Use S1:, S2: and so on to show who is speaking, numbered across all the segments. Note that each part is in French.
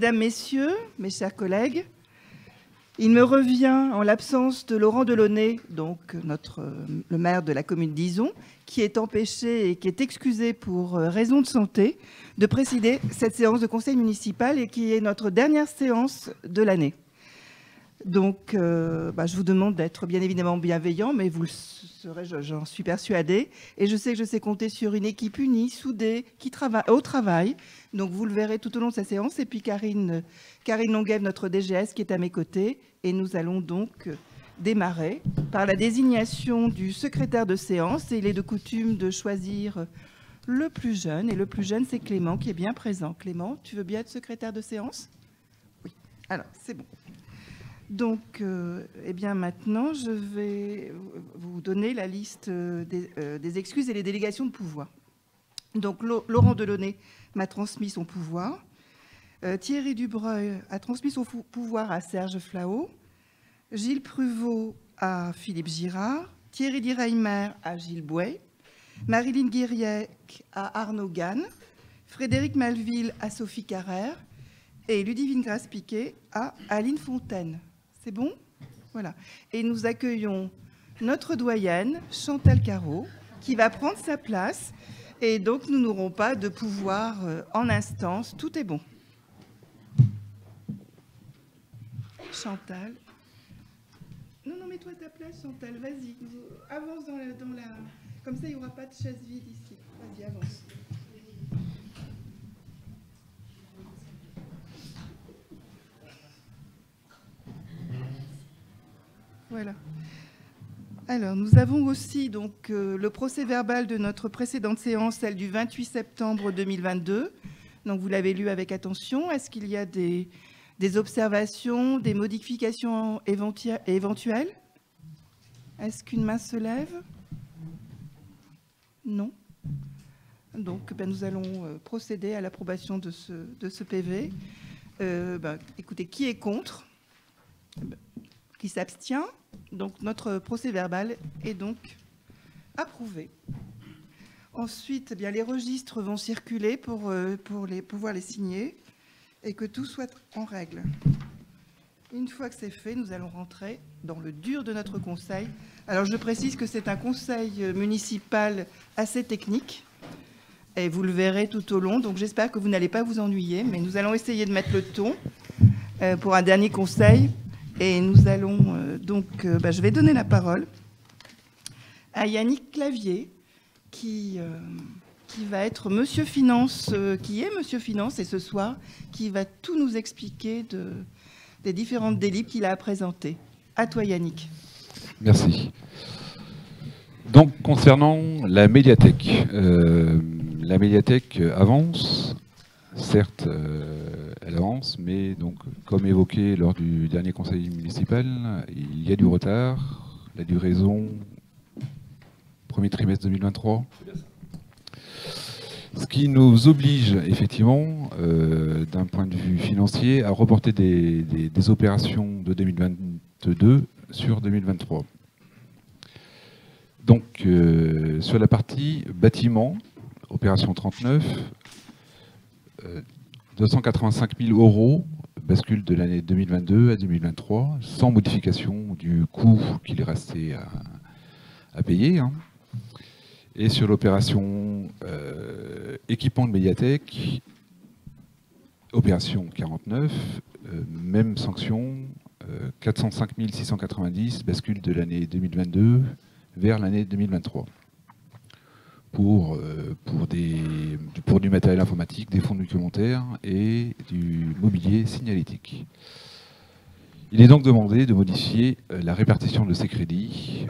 S1: Mesdames, Messieurs, mes chers collègues, il me revient, en l'absence de Laurent Delaunay, donc notre, le maire de la commune d'Ison, qui est empêché et qui est excusé pour euh, raison de santé, de présider cette séance de conseil municipal et qui est notre dernière séance de l'année. Donc, euh, bah, je vous demande d'être bien évidemment bienveillant, mais vous le serez, j'en suis persuadée. Et je sais que je sais compter sur une équipe unie, soudée, qui travaille au travail. Donc, vous le verrez tout au long de sa séance. Et puis, Karine, Karine Longuev, notre DGS, qui est à mes côtés. Et nous allons donc démarrer par la désignation du secrétaire de séance. Et il est de coutume de choisir le plus jeune. Et le plus jeune, c'est Clément, qui est bien présent. Clément, tu veux bien être secrétaire de séance? Oui. Alors, c'est bon. Donc, euh, eh bien maintenant, je vais vous donner la liste euh, des, excuses et les délégations de pouvoir. Donc, Laurent Delaunay m'a transmis son pouvoir. Euh, Thierry Dubreuil a transmis son pouvoir à Serge Flao. Gilles Pruvot à Philippe Girard. Thierry Diraimer à Gilles Bouet. Marilyn Guiriec à Arnaud Gann. Frédéric Malville à Sophie Carrère. Et Ludivine Grasse-Piquet à Aline Fontaine. C'est bon? Voilà. Et nous accueillons notre doyenne, Chantal Caro, qui va prendre sa place. Et donc, nous n'aurons pas de pouvoir euh, en instance. Tout est bon. Chantal. Non, non, mets-toi à ta place, Chantal. Vas-y. Avance dans la, dans la... Comme ça, il n'y aura pas de chaise vide ici. Vas-y, avance. Voilà. Alors, nous avons aussi donc euh, le procès verbal de notre précédente séance, celle du 28 septembre 2022. Donc, vous l'avez lu avec attention. Est-ce qu'il y a des, observations, des modifications éventuelles? Est-ce qu'une main se lève? Non. Donc, ben, nous allons euh, procéder à l'approbation de ce, PV. Euh, ben, écoutez, qui est contre? Qui s'abstient? Donc notre procès verbal est donc approuvé. Ensuite, eh bien, les registres vont circuler pour, euh, pour pouvoir les signer et que tout soit en règle. Une fois que c'est fait, nous allons rentrer dans le dur de notre conseil. Alors je précise que c'est un conseil municipal assez technique et vous le verrez tout au long. Donc j'espère que vous n'allez pas vous ennuyer, mais nous allons essayer de mettre le ton euh, pour un dernier conseil et nous allons euh, donc, euh, bah, je vais donner la parole à Yannick Clavier, qui, euh, qui va être Monsieur Finance, qui est Monsieur Finance, et ce soir, qui va tout nous expliquer de, des différentes délits qu'il a à présenter. À toi, Yannick.
S2: Merci. Donc, concernant la médiathèque, la médiathèque avance, certes, elle avance, mais comme évoqué lors du dernier conseil municipal, il y a du retard. La duraison, premier trimestre 2023. Ce qui nous oblige effectivement, euh, d'un point de vue financier, à reporter des, opérations de 2022 sur 2023. Donc, euh, sur la partie bâtiment, opération 39, 285 000 euros bascule de l'année 2022 à 2023, sans modification du coût qu'il est resté à, payer. Hein. Et sur l'opération euh, équipement de médiathèque, opération 49, euh, même sanction, 405 690 bascule de l'année 2022 vers l'année 2023 pour, euh, pour, des, pour du matériel informatique, des fonds documentaires et du mobilier signalétique. Il est donc demandé de modifier euh, la répartition de ces crédits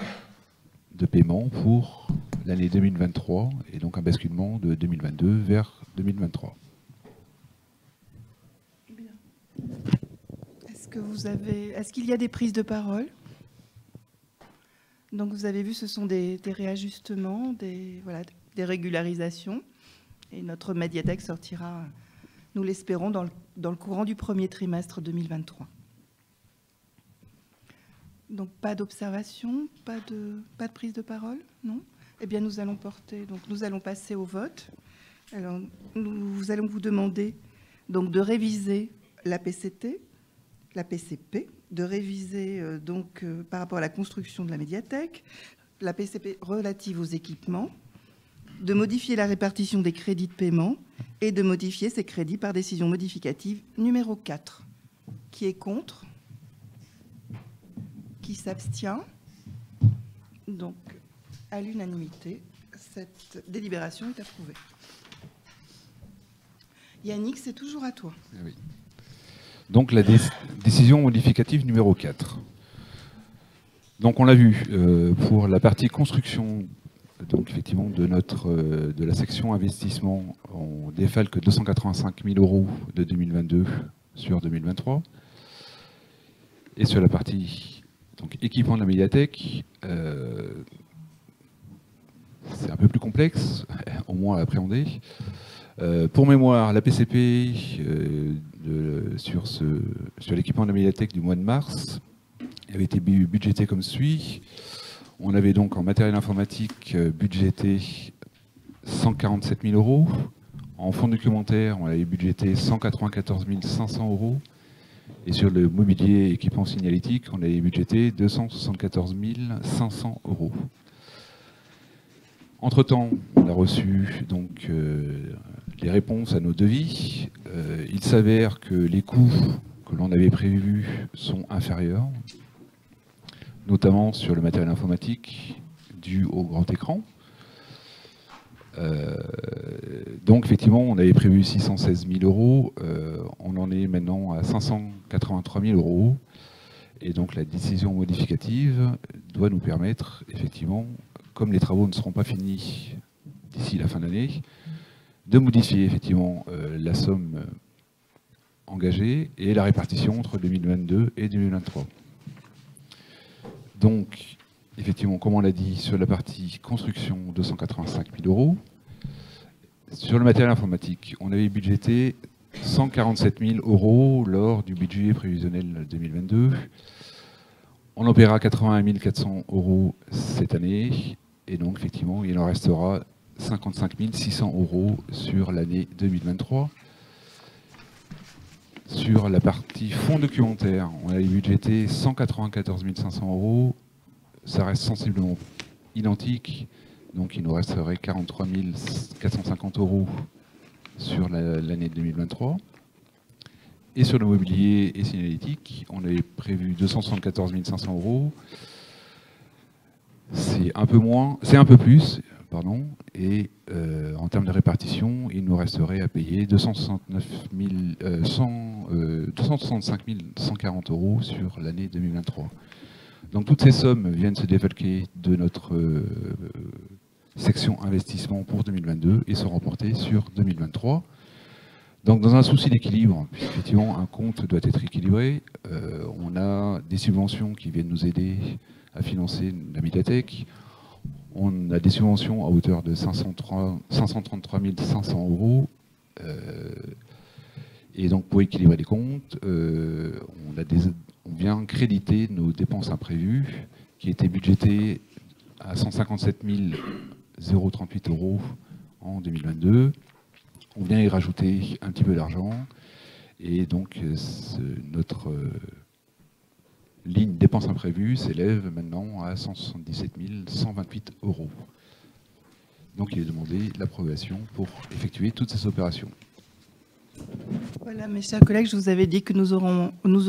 S2: de paiement pour l'année 2023 et donc un basculement de 2022 vers 2023.
S1: Est-ce que vous avez, est-ce qu'il y a des prises de parole? Donc vous avez vu, ce sont des, réajustements, des, voilà, des régularisations. Et notre médiathèque sortira, nous l'espérons, dans le, courant du premier trimestre 2023. Donc pas d'observation, pas de, pas de prise de parole, non? Eh bien nous allons porter, donc nous allons passer au vote. Alors nous allons vous demander donc de réviser la PCT, la PCP, de réviser euh, donc euh, par rapport à la construction de la médiathèque, la PCP relative aux équipements, de modifier la répartition des crédits de paiement et de modifier ces crédits par décision modificative numéro 4. Qui est contre? Qui s'abstient? Donc, à l'unanimité, cette délibération est approuvée. Yannick, c'est toujours à toi.
S2: Ah. Donc la dé- décision modificative numéro 4. Donc on l'a vu, euh, pour la partie construction donc effectivement de, notre, euh, de la section investissement, on défalque 285 000 euros de 2022 sur 2023. Et sur la partie donc, équipement de la médiathèque, euh, c'est un peu plus complexe, au moins à appréhender. Euh, pour mémoire, la PCP euh, sur, l'équipement de la médiathèque du mois de mars avait été bu- budgété comme suit. On avait donc en matériel informatique euh, budgété 147 000 euros. En fonds documentaire, on avait budgété 194 500 euros. Et sur le mobilier et équipement signalétique, on avait budgété 274 500 euros. Entre-temps, on a reçu donc les réponses à nos devis. Euh, il s'avère que les coûts que l'on avait prévus sont inférieurs, notamment sur le matériel informatique dû au grand écran. Euh, donc effectivement, on avait prévu 616 000 euros, euh, on en est maintenant à 583 000 euros. Et donc la décision modificative doit nous permettre, effectivement, comme les travaux ne seront pas finis d'ici la fin d'année, de modifier effectivement euh, la somme euh, engagée et la répartition entre 2022 et 2023. Donc, effectivement, comme on l'a dit, sur la partie construction, 285 000 euros. Sur le matériel informatique, on avait budgété 147 000 euros lors du budget prévisionnel 2022. On en paiera 81 400 euros cette année. Et donc, effectivement, il en restera 55 600 euros sur l'année 2023. Sur la partie fonds documentaire, on avait budgété 194 500 euros. Ça reste sensiblement identique. Donc, il nous resterait 43 450 euros sur la- l'année 2023. Et sur le mobilier et signalétique, on avait prévu 274 500 euros. C'est un peu moins, c'est un peu plus, pardon. Et euh, en termes de répartition, il nous resterait à payer 269 000, euh, 100, euh, 265 140 euros sur l'année 2023. Donc toutes ces sommes viennent se défalquer de notre section investissement pour 2022 et sont reportées sur 2023. Donc dans un souci d'équilibre, puisqu'effectivement un compte doit être équilibré, on a des subventions qui viennent nous aider à financer la médiathèque. On a des subventions à hauteur de 503 533 500 euros. Euh, et donc pour équilibrer les comptes, euh, on, on vient créditer nos dépenses imprévues qui étaient budgétées à 157 038 euros en 2022. On vient y rajouter un petit peu d'argent et donc euh, notre ligne dépenses imprévues s'élève maintenant à 177 128 euros. Donc il est demandé l'approbation pour effectuer toutes ces opérations.
S1: Voilà, mes chers collègues, je vous avais dit que nous,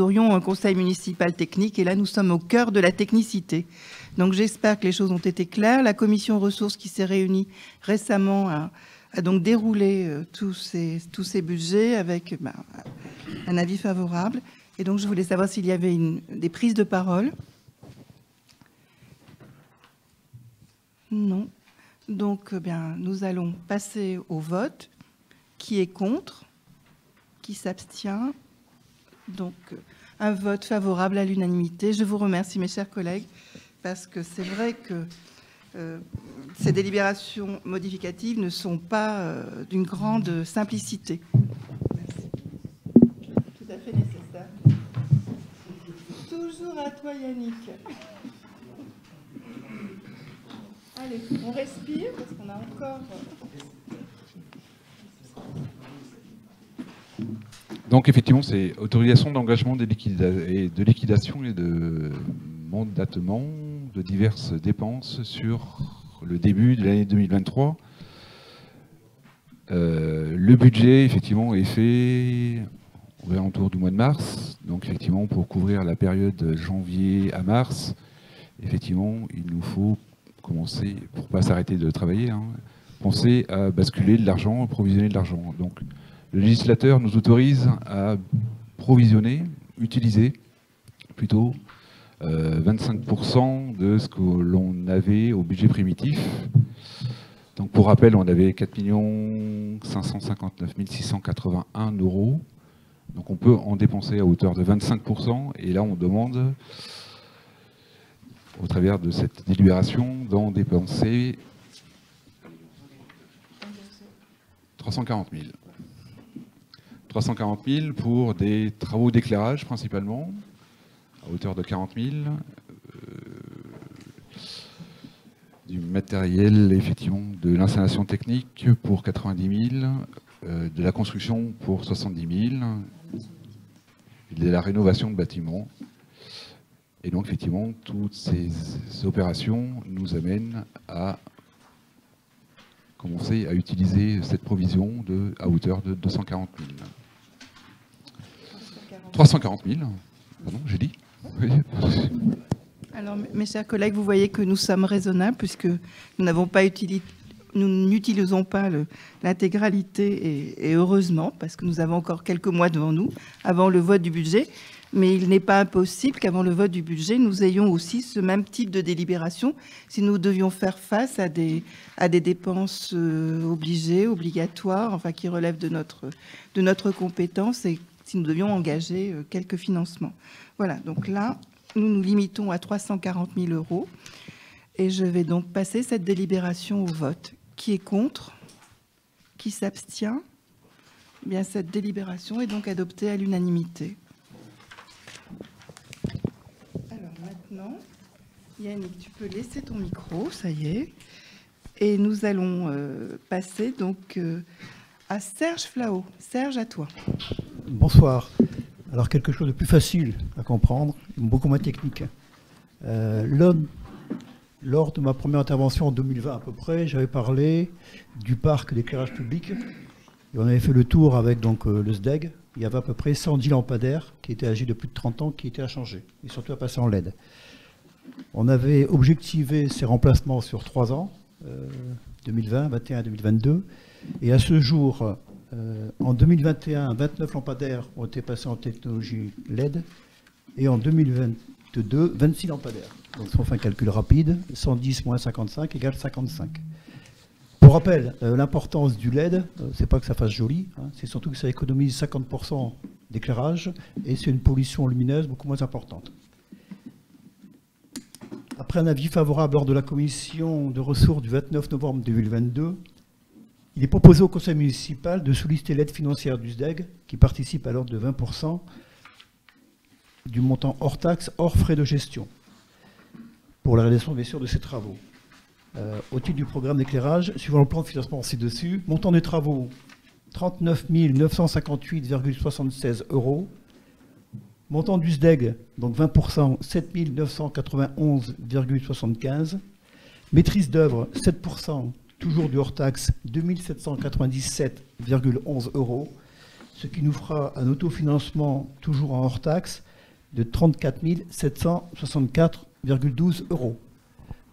S1: aurions un conseil municipal technique et là, nous sommes au cœur de la technicité. Donc, j'espère que les choses ont été claires. La commission ressources qui s'est réunie récemment a, a donc déroulé euh, tous, ces, tous ces budgets avec ben, un avis favorable. Et donc, je voulais savoir s'il y avait des prises de parole. Non. Donc, eh bien, nous allons passer au vote. Qui est contre? Qui s'abstient? Donc, un vote favorable à l'unanimité. Je vous remercie, mes chers collègues, parce que c'est vrai que euh, ces délibérations modificatives ne sont pas euh, d'une grande simplicité. Merci. Tout à fait nécessaire. Toujours à toi, Yannick. Allez, on respire parce qu'on a encore. euh,
S2: Donc effectivement, c'est autorisation d'engagement de liquidation et de mandatement de diverses dépenses sur le début de l'année 2023. Euh, le budget, effectivement, est fait aux alentours du mois de mars. Donc, effectivement, pour couvrir la période janvier à mars, effectivement, il nous faut commencer, pour ne pas s'arrêter de travailler, hein, penser à basculer de l'argent, provisionner de l'argent. Donc, le législateur nous autorise à provisionner, utiliser plutôt 25% euh, de ce que l'on avait au budget primitif. Donc pour rappel, on avait 4 559 681 euros. Donc on peut en dépenser à hauteur de 25%. Et là, on demande, au travers de cette délibération, d'en dépenser 340 000. 340 000 pour des travaux d'éclairage principalement, à hauteur de 40 000. Euh, du matériel, effectivement, de l'installation technique pour 90 000, euh, de la construction pour 70 000, et de la rénovation de bâtiments. Et donc, effectivement, toutes ces opérations nous amènent à commencer à utiliser cette provision de, à hauteur de 240 000. 340 000, pardon, j'ai dit
S1: Alors, mes chers collègues, vous voyez que nous sommes raisonnables puisque nous n'avons pas utilisé nous n'utilisons pas l'intégralité et, heureusement parce que nous avons encore quelques mois devant nous avant le vote du budget. Mais il n'est pas impossible qu'avant le vote du budget, nous ayons aussi ce même type de délibération si nous devions faire face à des, dépenses euh, obligées, obligatoires, enfin qui relèvent de notre, de notre compétence et si nous devions engager euh, quelques financements. Voilà, donc là, nous nous limitons à 340 000 euros. Et je vais donc passer cette délibération au vote. Qui est contre Qui s'abstient eh Bien, cette délibération est donc adoptée à l'unanimité. Alors maintenant, Yannick, tu peux laisser ton micro, ça y est. Et nous allons euh, passer donc euh, à Serge Flao. Serge, à toi.
S3: Bonsoir. Alors quelque chose de plus facile à comprendre, beaucoup moins technique. Euh, l'homme lors de ma première intervention en 2020 à peu près, j'avais parlé du parc d'éclairage public. On avait fait le tour avec donc, euh, le SDEG. Il y avait à peu près 110 lampadaires qui étaient âgés de plus de 30 ans qui étaient à changer, et surtout à passer en LED. On avait objectivé ces remplacements sur 3 ans, 2020, 2021 2022. Et à ce jour, euh, en 2021, 29 lampadaires ont été passés en technologie LED. Et en 2022, 26 lampadaires. Donc si on fait un calcul rapide, 110 moins 55 égale 55. Pour rappel, euh, l'importance du LED, euh, c'est pas que ça fasse joli, hein, c'est surtout que ça économise 50% d'éclairage et c'est une pollution lumineuse beaucoup moins importante. Après un avis favorable lors de la commission de ressources du 29 novembre 2022, il est proposé au conseil municipal de solliciter l'aide financière du SDEG, qui participe à l'ordre de 20% du montant hors taxe, hors frais de gestion pour la réalisation bien sûr de ces travaux. Euh, au titre du programme d'éclairage, suivant le plan de financement ci-dessus, montant des travaux 39 958,76 euros. Montant du SDEG, donc 20%, 7 991,75. Maîtrise d'œuvre, 7%, toujours du hors-taxe, 2797,11 euros. Ce qui nous fera un autofinancement, toujours en hors-taxe, de 34 764 12 euros.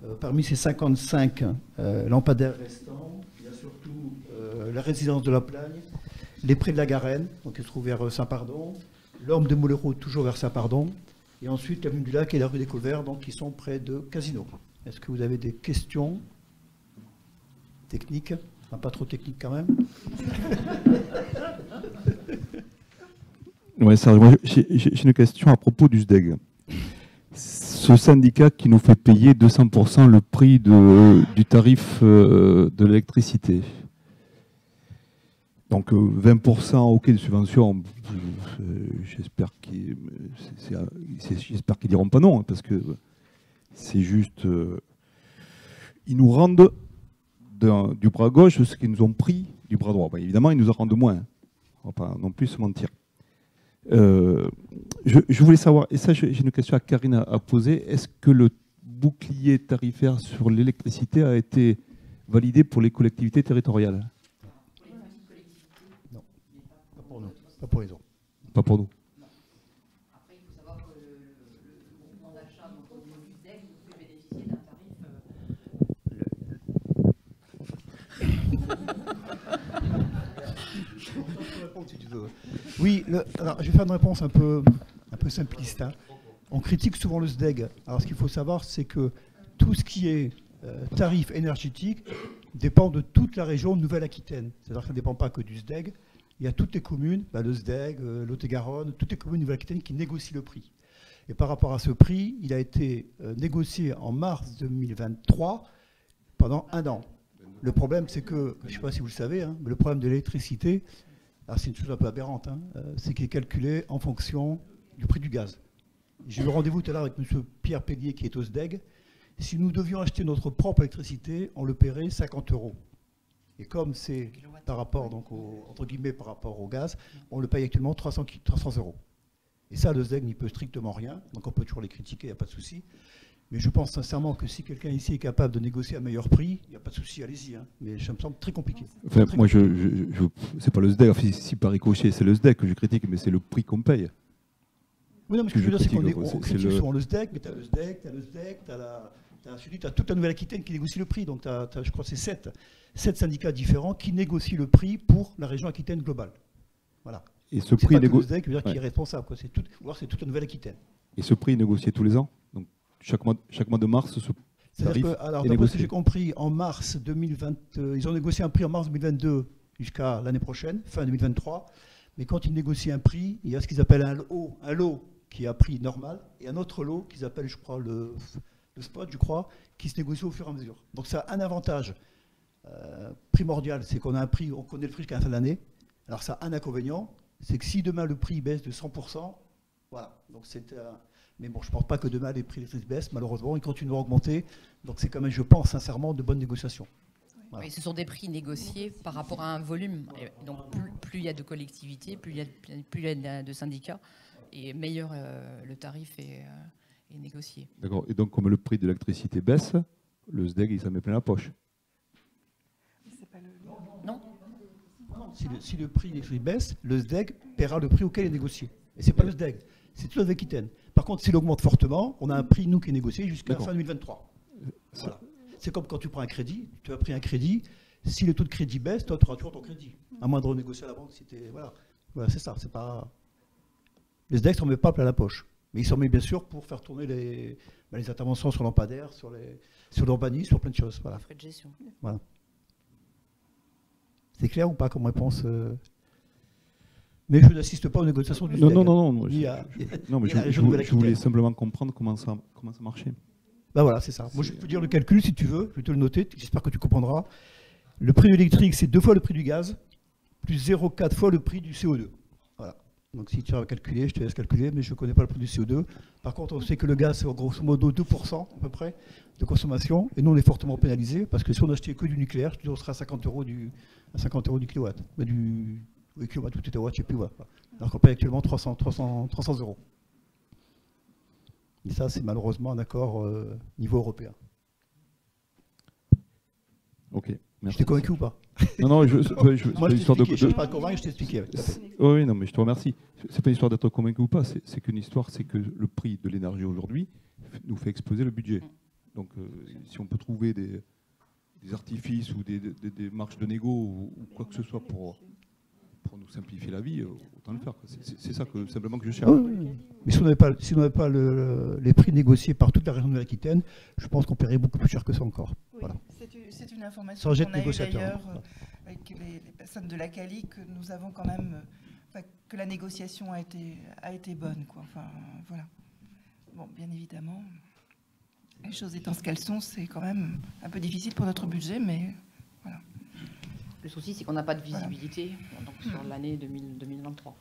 S3: Euh, parmi ces 55 euh, lampadaires restants, il y a surtout euh, la résidence de la Plagne, les prés de la Garenne, donc qui se trouve vers Saint-Pardon, l'Orme de Moléro, toujours vers Saint-Pardon, et ensuite l'avenue du Lac et la rue des Couverts, donc qui sont près de Casino. Est-ce que vous avez des questions techniques? Pas trop techniques quand même
S4: Oui, j'ai une question à propos du SDEG ce syndicat qui nous fait payer 200% le prix du tarif euh, de l'électricité. Donc 20% euh, ok de subvention, euh, j'espère qu'ils diront pas non, hein, parce que c'est juste... ils nous rendent du bras gauche ce qu'ils nous ont pris du bras droit. évidemment, ils nous en rendent moins. On va pas non plus se mentir. Euh, je, je voulais savoir, et ça j'ai une question à Karine à, à poser, est-ce que le bouclier tarifaire sur l'électricité a été validé pour les collectivités territoriales?
S3: Pas pour nous, pas pour les autres.
S4: Pas pour nous.
S5: Après, il faut savoir que le, le, le groupement d'achat, donc au niveau du DEC, vous pouvez
S3: Oui, je vais faire une réponse un peu, un peu simpliste. hein. On critique souvent le SDEG. Alors ce qu'il faut savoir, c'est que tout ce qui est euh, tarif énergétique dépend de toute la région Nouvelle-Aquitaine. C'est-à-dire que ça ne dépend pas que du SDEG. Il y a toutes les communes, bah, le SDEG, euh, Lot-et-Garonne, toutes les communes Nouvelle-Aquitaine qui négocient le prix. Et par rapport à ce prix, il a été euh, négocié en mars 2023 pendant un an. Le problème, c'est que, je ne sais pas si vous le savez, hein, le problème de l'électricité, alors c'est une chose un peu aberrante, hein, euh, c'est qu'il est calculé en fonction du prix du gaz. J'ai eu rendez-vous tout à l'heure avec M. Pierre Pellier qui est au SDEG. Si nous devions acheter notre propre électricité, on le paierait 50 euros. Et comme c'est par rapport, donc, au, entre guillemets, par rapport au gaz, on le paye actuellement 300, qui- 300 euros. Et ça, le SDEG n'y peut strictement rien. Donc on peut toujours les critiquer, il n'y a pas de souci. Mais je pense sincèrement que si quelqu'un ici est capable de négocier à meilleur prix, il n'y a pas de souci, allez-y. hein. Mais ça me semble très compliqué.
S4: Enfin,
S3: Très
S4: moi, je, je, je- c'est pas le SDEC, enfin, si, si par ricochet, c'est le SDEC que je critique, mais c'est le prix qu'on paye.
S3: Oui, non, mais ce que je veux dire, c'est qu'on est- on
S4: C'est- c'est
S3: critique
S4: le-
S3: souvent le SDEC, mais tu as le SDEC, tu as le SDEC, tu as la. Ensuite, t'as toute la Nouvelle-Aquitaine qui négocie le prix. Donc, t'as- t'as, je crois que c'est sept, sept syndicats différents qui négocient le prix pour la région Aquitaine globale. Voilà.
S4: Et ce
S3: C'est
S4: prix,
S3: pas que
S4: négo-
S3: le SDEC qui veut dire qui
S4: Ouais.
S3: est responsable. Quoi. C'est tout, ou alors c'est toute la Nouvelle-Aquitaine.
S4: et ce prix est négocié tous les ans? Donc chaque mois, chaque mois de mars, ce tarif
S3: que, alors,
S4: est
S3: d'après ce que
S4: négocié.
S3: j'ai compris, en mars 2020, euh, ils ont négocié un prix en mars 2022 jusqu'à l'année prochaine, fin 2023. Mais quand ils négocient un prix, il y a ce qu'ils appellent un lot, un lot qui est à prix normal et un autre lot qu'ils appellent, je crois, le, le spot, je crois, qui se négocie au fur et à mesure. Donc ça a un avantage euh, primordial, c'est qu'on a un prix, on connaît le prix jusqu'à la fin de l'année. Alors ça a un inconvénient, c'est que si demain le prix baisse de 100%, voilà. Donc c'est euh, mais bon, je ne pense pas que demain les prix électriques baissent. Malheureusement, ils continuent à augmenter. Donc c'est quand même, je pense sincèrement, de bonnes négociations. Voilà.
S5: Oui, ce sont des prix négociés par rapport à un volume. Et donc plus, il y a de collectivités, plus il y a, de- plus il y a de, de syndicats, et meilleur euh, le tarif est, euh, est négocié.
S4: D'accord. Et donc, comme le prix de l'électricité baisse, le SDEC, il s'en met plein la poche.
S5: Non
S3: Si le, si le prix électrique baisse, le SDEG paiera le prix auquel il est négocié. Et c'est pas le SDEG, c'est toute l'Aquitaine. Par contre, s'il augmente fortement, on a un prix, nous, qui est négocié jusqu'à la fin 2023. Voilà. C'est comme quand tu prends un crédit, tu as pris un crédit, si le taux de crédit baisse, toi, tu auras toujours ton crédit. À moins de renégocier à la banque si t'es- Voilà, voilà c'est ça. C'est pas... Le SDEG ne s'en met pas plein la poche. Mais il s'en met bien sûr pour faire tourner les, bah, les interventions sur lampadaires, sur les- sur l'urbanisme, sur plein de choses. Voilà.
S5: Frais de gestion.
S3: C'est clair ou pas comme réponse euh Mais je n'assiste pas aux négociations du
S4: Non, non, non, non. Je-
S3: à-
S4: Non, mais je, voulais simplement comprendre comment ça, comment ça marchait.
S3: Bah voilà, c'est ça. Moi, je peux dire le calcul si tu veux. Je vais te le noter. J'espère que tu comprendras. Le prix de l'électrique, c'est deux fois le prix du gaz, plus 0,4 fois le prix du CO2. Voilà. Donc si tu as calculé, je te laisse calculer, mais je ne connais pas le prix du CO2. Par contre, on sait que le gaz, c'est grosso modo 2% à peu près de consommation. Et nous, on est fortement pénalisé parce que si on achetait que du nucléaire, on serait à 50 euros du, à 50 euros du kilowatt. Bah, du tétawatt, je ne sais plus. Voilà. Alors qu'on paye actuellement 300, 300, 300 euros. Et ça, c'est malheureusement un accord euh, niveau européen.
S4: Ok.
S3: Je
S4: Merci.
S3: t'ai convaincu ou pas?
S4: Non, non, je, pas- je-
S3: Moi, je
S4: une histoire de.
S3: Je ne
S4: de-
S3: suis pas convaincu, je t'ai expliqué.
S4: Oui, non, mais je te remercie. C'est pas une histoire d'être convaincu ou pas, c'est qu'une histoire, c'est que le prix de l'énergie aujourd'hui nous fait exploser le budget. Donc, euh, si on peut trouver des, des artifices ou des, des- des marges de négo ou, ou quoi que ce soit pour, pour nous simplifier la vie, autant le faire. C'est- ça que simplement que je cherche.
S3: Oui, oui. Mais si on n'avait pas, si on n'avait pas le- les prix négociés par toute la région de l'Aquitaine, je pense qu'on paierait beaucoup plus cher que ça encore.
S1: Oui,
S3: Voilà.
S1: c'est une- information qu'on a d'ailleurs euh, avec les, les personnes de la Cali que nous avons quand même, euh, enfin, que la négociation a été, a été bonne. Quoi. Enfin, voilà. Bon, bien évidemment, les choses étant ce qu'elles sont, c'est quand même un peu difficile pour notre budget, mais
S5: Le souci, c'est qu'on n'a pas de visibilité donc, sur l'année 2000 2023.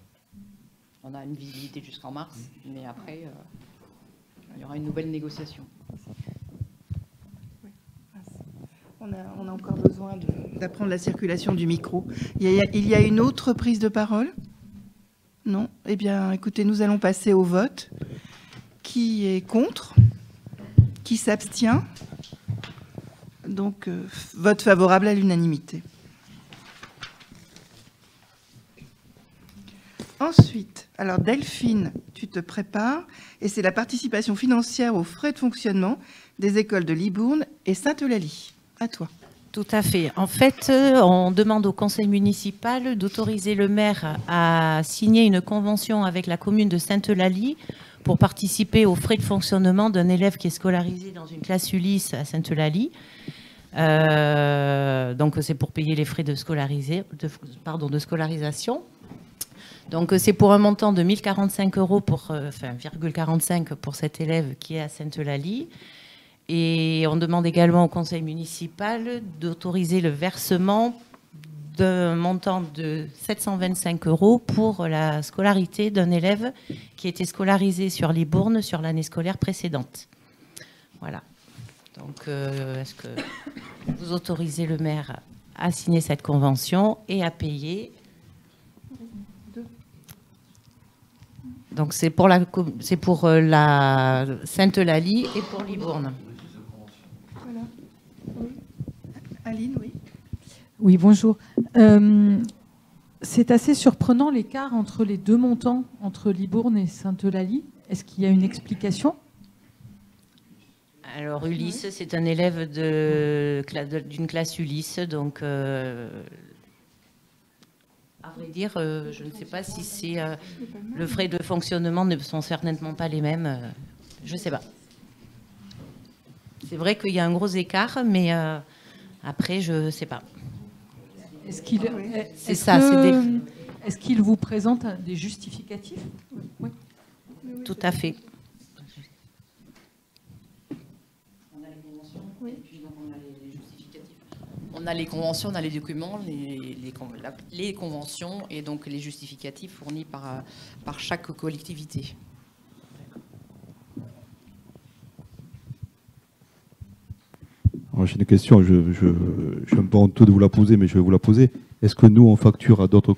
S5: On a une visibilité jusqu'en mars, mais après, euh, il y aura une nouvelle négociation.
S1: on a, on a encore besoin d'apprendre la circulation du micro. Il y, a, il y a une autre prise de parole? Non? Eh bien, écoutez, nous allons passer au vote. Qui est contre? Qui s'abstient? Donc, euh, vote favorable à l'unanimité. Ensuite, alors Delphine, tu te prépares, et c'est la participation financière aux frais de fonctionnement des écoles de Libourne et Sainte-Eulalie. À toi.
S6: Tout à fait. En fait, euh, on demande au conseil municipal d'autoriser le maire à signer une convention avec la commune de Sainte-Eulalie pour participer aux frais de fonctionnement d'un élève qui est scolarisé dans une classe Ulysse à Sainte-Eulalie. Euh, donc c'est pour payer les frais de, de, scolarisation. Donc c'est pour un montant de 1045 euros pour, euh, enfin, 45 pour cet élève qui est à Sainte-Eulalie. Et on demande également au conseil municipal d'autoriser le versement d'un montant de 725 euros pour la scolarité d'un élève qui était scolarisé sur les Bournes sur l'année scolaire précédente. Voilà. Donc, euh, est-ce que vous autorisez le maire à signer cette convention et à payer Donc, c'est pour la, c'est pour euh, la Sainte-Lalie et pour Libourne.
S1: Aline, oui.
S7: Oui, bonjour. Euh, c'est assez surprenant l'écart entre les deux montants, entre Libourne et Sainte-Eulalie. Est-ce qu'il y a une explication?
S6: Alors Ulysse, c'est un élève d'une classe Ulysse, donc euh, à vrai dire, euh, je ne sais pas si c'est le frais de fonctionnement ne sont certainement pas les mêmes. je ne sais pas. C'est vrai qu'il y a un gros écart, mais après, je ne sais pas.
S7: Est-ce qu'il
S6: c'est ça,
S7: Est-ce qu'il vous présente des justificatifs?
S6: Oui. Tout à fait.
S5: On a les conventions, et puis donc on a les, justificatifs. On a les conventions, on a les documents, les, les, conventions et donc les justificatifs fournis par, par chaque collectivité.
S4: J'ai une question, je, suis un peu honteux de vous la poser, mais je vais vous la poser. Est-ce que nous, on facture à d'autres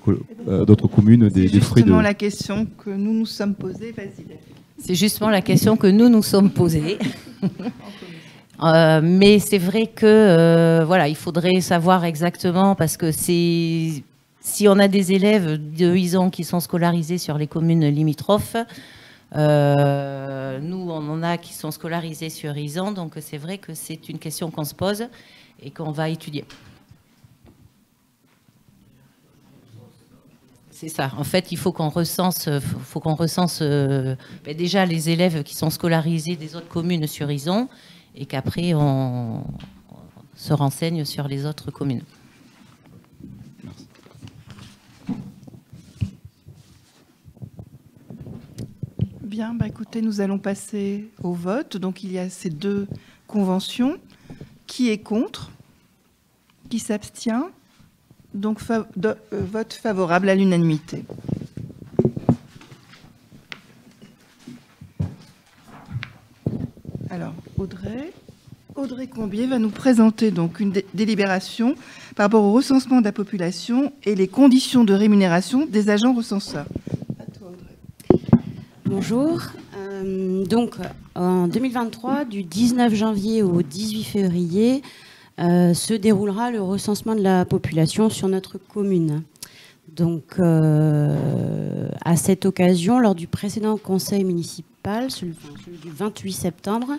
S4: communes des, frais de...
S1: C'est la question que nous nous sommes posés.
S6: C'est justement la question que nous nous sommes posés. Euh, mais c'est vrai que euh, voilà, il faudrait savoir exactement parce que si on a des élèves de 8 ans qui sont scolarisés sur les communes limitrophes, euh, nous, on en a qui sont scolarisés sur ISAN, donc c'est vrai que c'est une question qu'on se pose et qu'on va étudier. C'est ça. En fait, il faut qu'on recense, ben déjà les élèves qui sont scolarisés des autres communes sur ISAN et qu'après on se renseigne sur les autres communes.
S1: Bien, bah écoutez, nous allons passer au vote. Donc il y a ces deux conventions. Qui est contre? Qui s'abstient? Donc euh, vote favorable à l'unanimité. Alors, Audrey. Audrey Combier va nous présenter donc une délibération par rapport au recensement de la population et les conditions de rémunération des agents recenseurs.
S8: Bonjour. Euh, donc, en 2023, du 19 janvier au 18 février, euh, se déroulera le recensement de la population sur notre commune. Donc, euh, à cette occasion, lors du précédent conseil municipal, celui, du 28 septembre,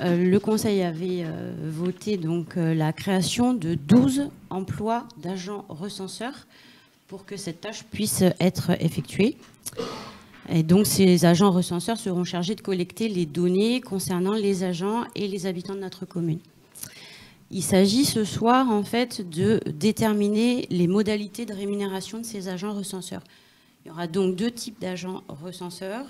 S8: le conseil avait voté donc la création de 12 emplois d'agents recenseurs pour que cette tâche puisse être effectuée. Et donc, ces agents recenseurs seront chargés de collecter les données concernant les agents et les habitants de notre commune. Il s'agit ce soir, en fait, de déterminer les modalités de rémunération de ces agents recenseurs. Il y aura donc deux types d'agents recenseurs.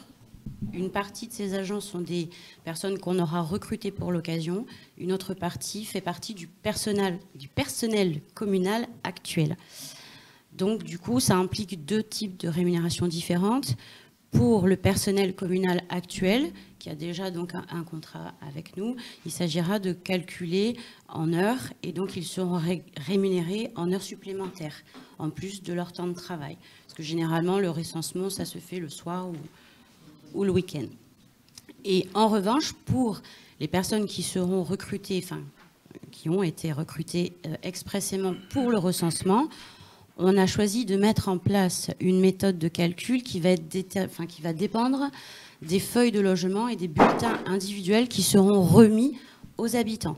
S8: Une partie de ces agents sont des personnes qu'on aura recrutées pour l'occasion. Une autre partie fait partie du personnel, du personnel communal actuel. Donc, du coup, ça implique deux types de rémunération différentes pour le personnel communal actuel, qui a déjà donc un, contrat avec nous, il s'agira de calculer en heures et donc ils seront rémunérés en heures supplémentaires, en plus de leur temps de travail. Parce que généralement, le recensement, ça se fait le soir ou, ou le week-end. Et en revanche, pour les personnes qui seront recrutées, enfin, qui ont été recrutées euh, expressément pour le recensement, on a choisi de mettre en place une méthode de calcul qui va, être enfin, qui va dépendre des feuilles de logement et des bulletins individuels qui seront remis aux habitants.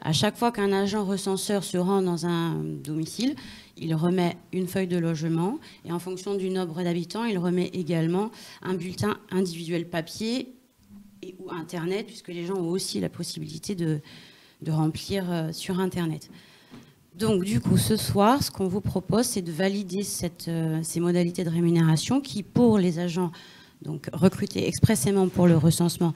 S8: À chaque fois qu'un agent recenseur se rend dans un domicile, il remet une feuille de logement et en fonction du nombre d'habitants, il remet également un bulletin individuel papier et, ou Internet, puisque les gens ont aussi la possibilité de, de remplir euh, sur Internet. Donc du coup, ce soir, ce qu'on vous propose, c'est de valider euh, ces modalités de rémunération qui, pour les agents donc, recrutés expressément pour le recensement,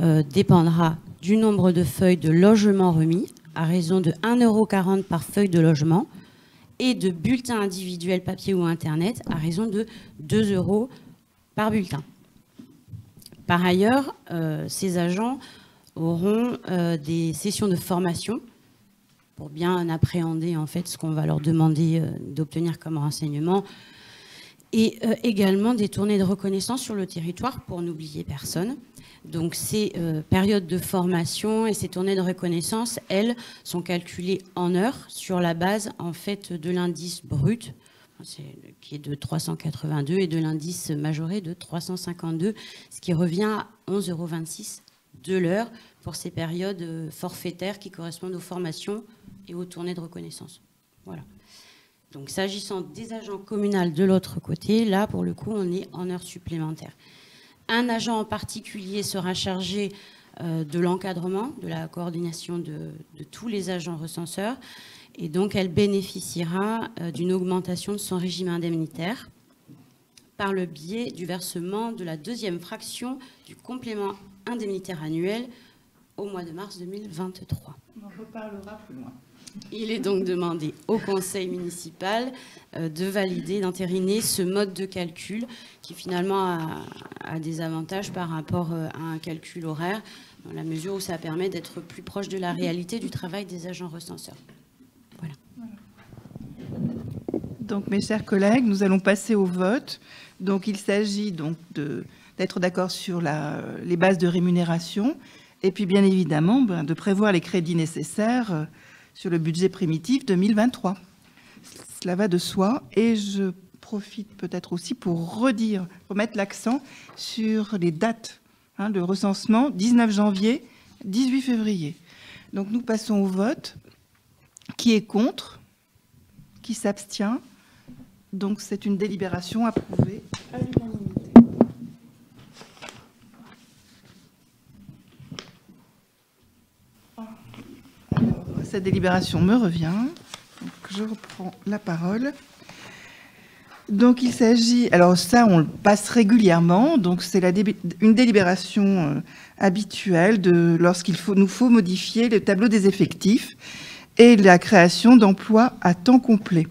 S8: euh, dépendra du nombre de feuilles de logement remis, à raison de 1,40€ par feuille de logement, et de bulletins individuels papier ou Internet, à raison de 2 euros par bulletin. Par ailleurs, euh, ces agents auront des sessions de formation pour bien appréhender en fait ce qu'on va leur demander euh, d'obtenir comme renseignement et euh, également des tournées de reconnaissance sur le territoire pour n'oublier personne. Donc ces euh, périodes de formation et ces tournées de reconnaissance, elles, sont calculées en heures sur la base en fait de l'indice brut qui est de 382 et de l'indice majoré de 352, ce qui revient à 11,26 euros de l'heure pour ces périodes forfaitaires qui correspondent aux formations et aux tournées de reconnaissance. Voilà. Donc s'agissant des agents communaux de l'autre côté, là pour le coup on est en heures supplémentaires. Un agent en particulier sera chargé euh, de l'encadrement, de la coordination de, tous les agents recenseurs et donc elle bénéficiera euh, d'une augmentation de son régime indemnitaire par le biais du versement de la deuxième fraction du complément indemnitaire annuel au mois de mars 2023.
S1: On reparlera plus loin.
S8: Il est donc demandé au conseil municipal euh, de valider, d'entériner ce mode de calcul qui finalement a, des avantages par rapport euh, à un calcul horaire, dans la mesure où ça permet d'être plus proche de la réalité du travail des agents recenseurs. Voilà.
S1: Donc mes chers collègues, nous allons passer au vote. Donc il s'agit donc d'être d'accord sur les bases de rémunération et puis bien évidemment ben, de prévoir les crédits nécessaires euh, sur le budget primitif 2023. Cela va de soi et je profite peut-être aussi pour redire, remettre l'accent sur les dates. Hein, le recensement 19 janvier, 18 février. Donc nous passons au vote. Qui est contre? Qui s'abstient? Donc c'est une délibération approuvée à l'unanimité. Cette délibération me revient. je reprends la parole. Donc il s'agit, alors ça on le passe régulièrement, donc c'est une délibération euh, habituelle de lorsqu'il faut, nous faut modifier le tableau des effectifs et la création d'emplois à temps complet.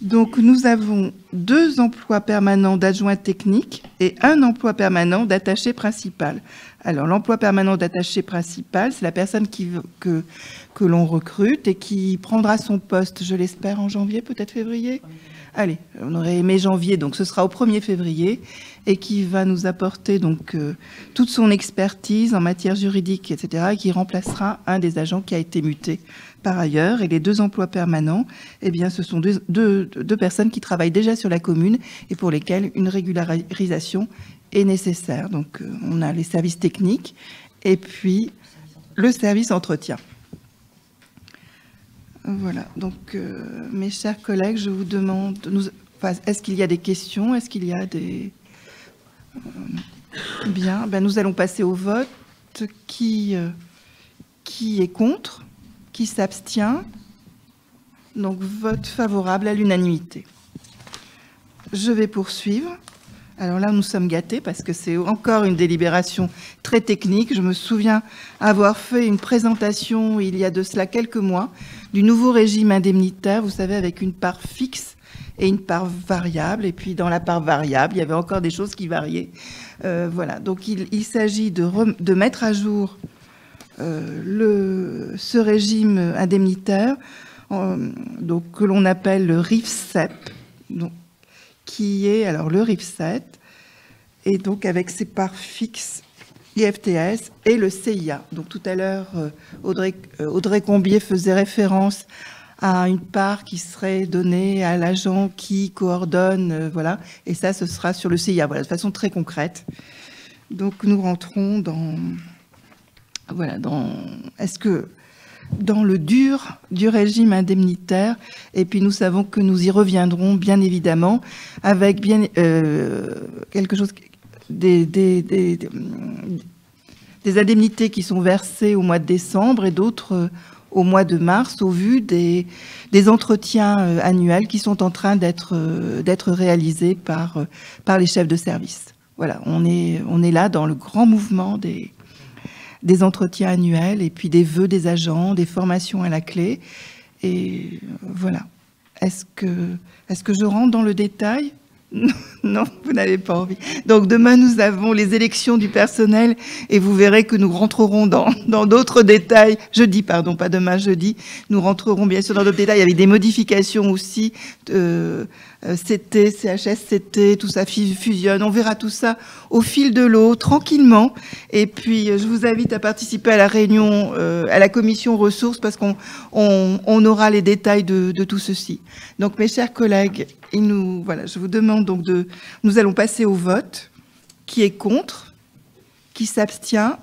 S1: Donc nous avons deux emplois permanents d'adjoint technique et un emploi permanent d'attaché principal. Alors l'emploi permanent d'attaché principal, c'est la personne que l'on recrute et qui prendra son poste, je l'espère, en janvier, peut-être février? Allez, on aurait aimé janvier, donc ce sera au 1er février, et qui va nous apporter donc euh, toute son expertise en matière juridique, etc., et qui remplacera un des agents qui a été muté par ailleurs. Et les deux emplois permanents, eh bien, ce sont deux, deux personnes qui travaillent déjà sur la commune et pour lesquelles une régularisation est nécessaire. Donc, euh, on a les services techniques et puis le service entretien. Voilà, donc euh, mes chers collègues, je vous demande, est-ce qu'il y a des questions? Est-ce qu'il y a des... Euh, bien, ben nous allons passer au vote. Qui, qui est contre? Qui s'abstient? Donc vote favorable à l'unanimité. Je vais poursuivre. Alors là, nous sommes gâtés parce que c'est encore une délibération très technique. Je me souviens avoir fait une présentation il y a de cela quelques mois du nouveau régime indemnitaire, vous savez, avec une part fixe et une part variable. Et puis dans la part variable, il y avait encore des choses qui variaient. Euh, voilà, donc il, s'agit de, mettre à jour euh, ce régime indemnitaire que l'on appelle le RIFSEP, donc, qui est alors le RIF7, et donc avec ses parts fixes IFTS et le CIA. Donc tout à l'heure, euh, Audrey, euh, Audrey Combier faisait référence à une part qui serait donnée à l'agent qui coordonne, euh, voilà, et ça, ce sera sur le CIA, voilà, de façon très concrète. Donc nous rentrons dans, voilà, dans, est-ce que dans le dur du régime indemnitaire, et puis nous savons que nous y reviendrons bien évidemment avec bien quelque chose des, indemnités qui sont versées au mois de décembre et d'autres euh, au mois de mars au vu des, entretiens euh, annuels qui sont en train d'être euh, réalisés par, les chefs de service. Voilà, on est là dans le grand mouvement des, des entretiens annuels et puis des vœux des agents, des formations à la clé. Et voilà. Est-ce que, est que je rentre dans le détail? Non, vous n'avez pas envie. Donc demain, nous avons les élections du personnel et vous verrez que nous rentrerons dans d'autres détails. Jeudi, pardon, pas demain, jeudi. Nous rentrerons bien sûr dans d'autres détails avec des modifications aussi. Euh, CT, CHS, tout ça fusionne. On verra tout ça au fil de l'eau, tranquillement. Et puis, je vous invite à participer à la réunion, euh, à la commission ressources, parce qu'on on, aura les détails de, tout ceci. Donc, mes chers collègues, nous, je vous demande donc de... Nous allons passer au vote. Qui est contre? Qui s'abstient?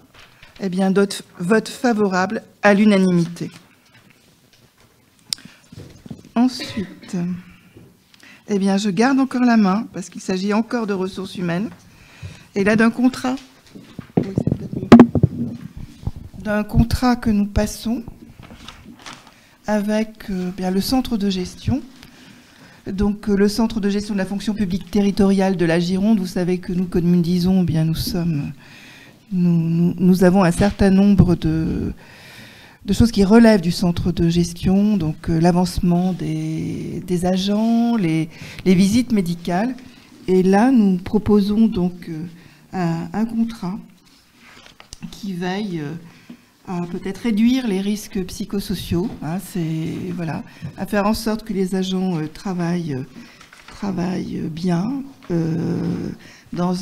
S1: Eh bien, vote favorable à l'unanimité. Ensuite, eh bien, je garde encore la main, parce qu'il s'agit encore de ressources humaines. Et là, d'un contrat, d'un contrat que nous passons avec euh, le centre de gestion donc, euh, le centre de gestion de la fonction publique territoriale de la Gironde, vous savez que nous, comme nous disons, eh bien, nous, sommes, nous, avons un certain nombre de, choses qui relèvent du centre de gestion, donc euh, l'avancement des, agents, les, visites médicales. Et là, nous proposons donc euh, un, contrat qui veille à peut-être réduire les risques psychosociaux, hein, voilà, à faire en sorte que les agents euh, travaillent, euh, bien euh, dans,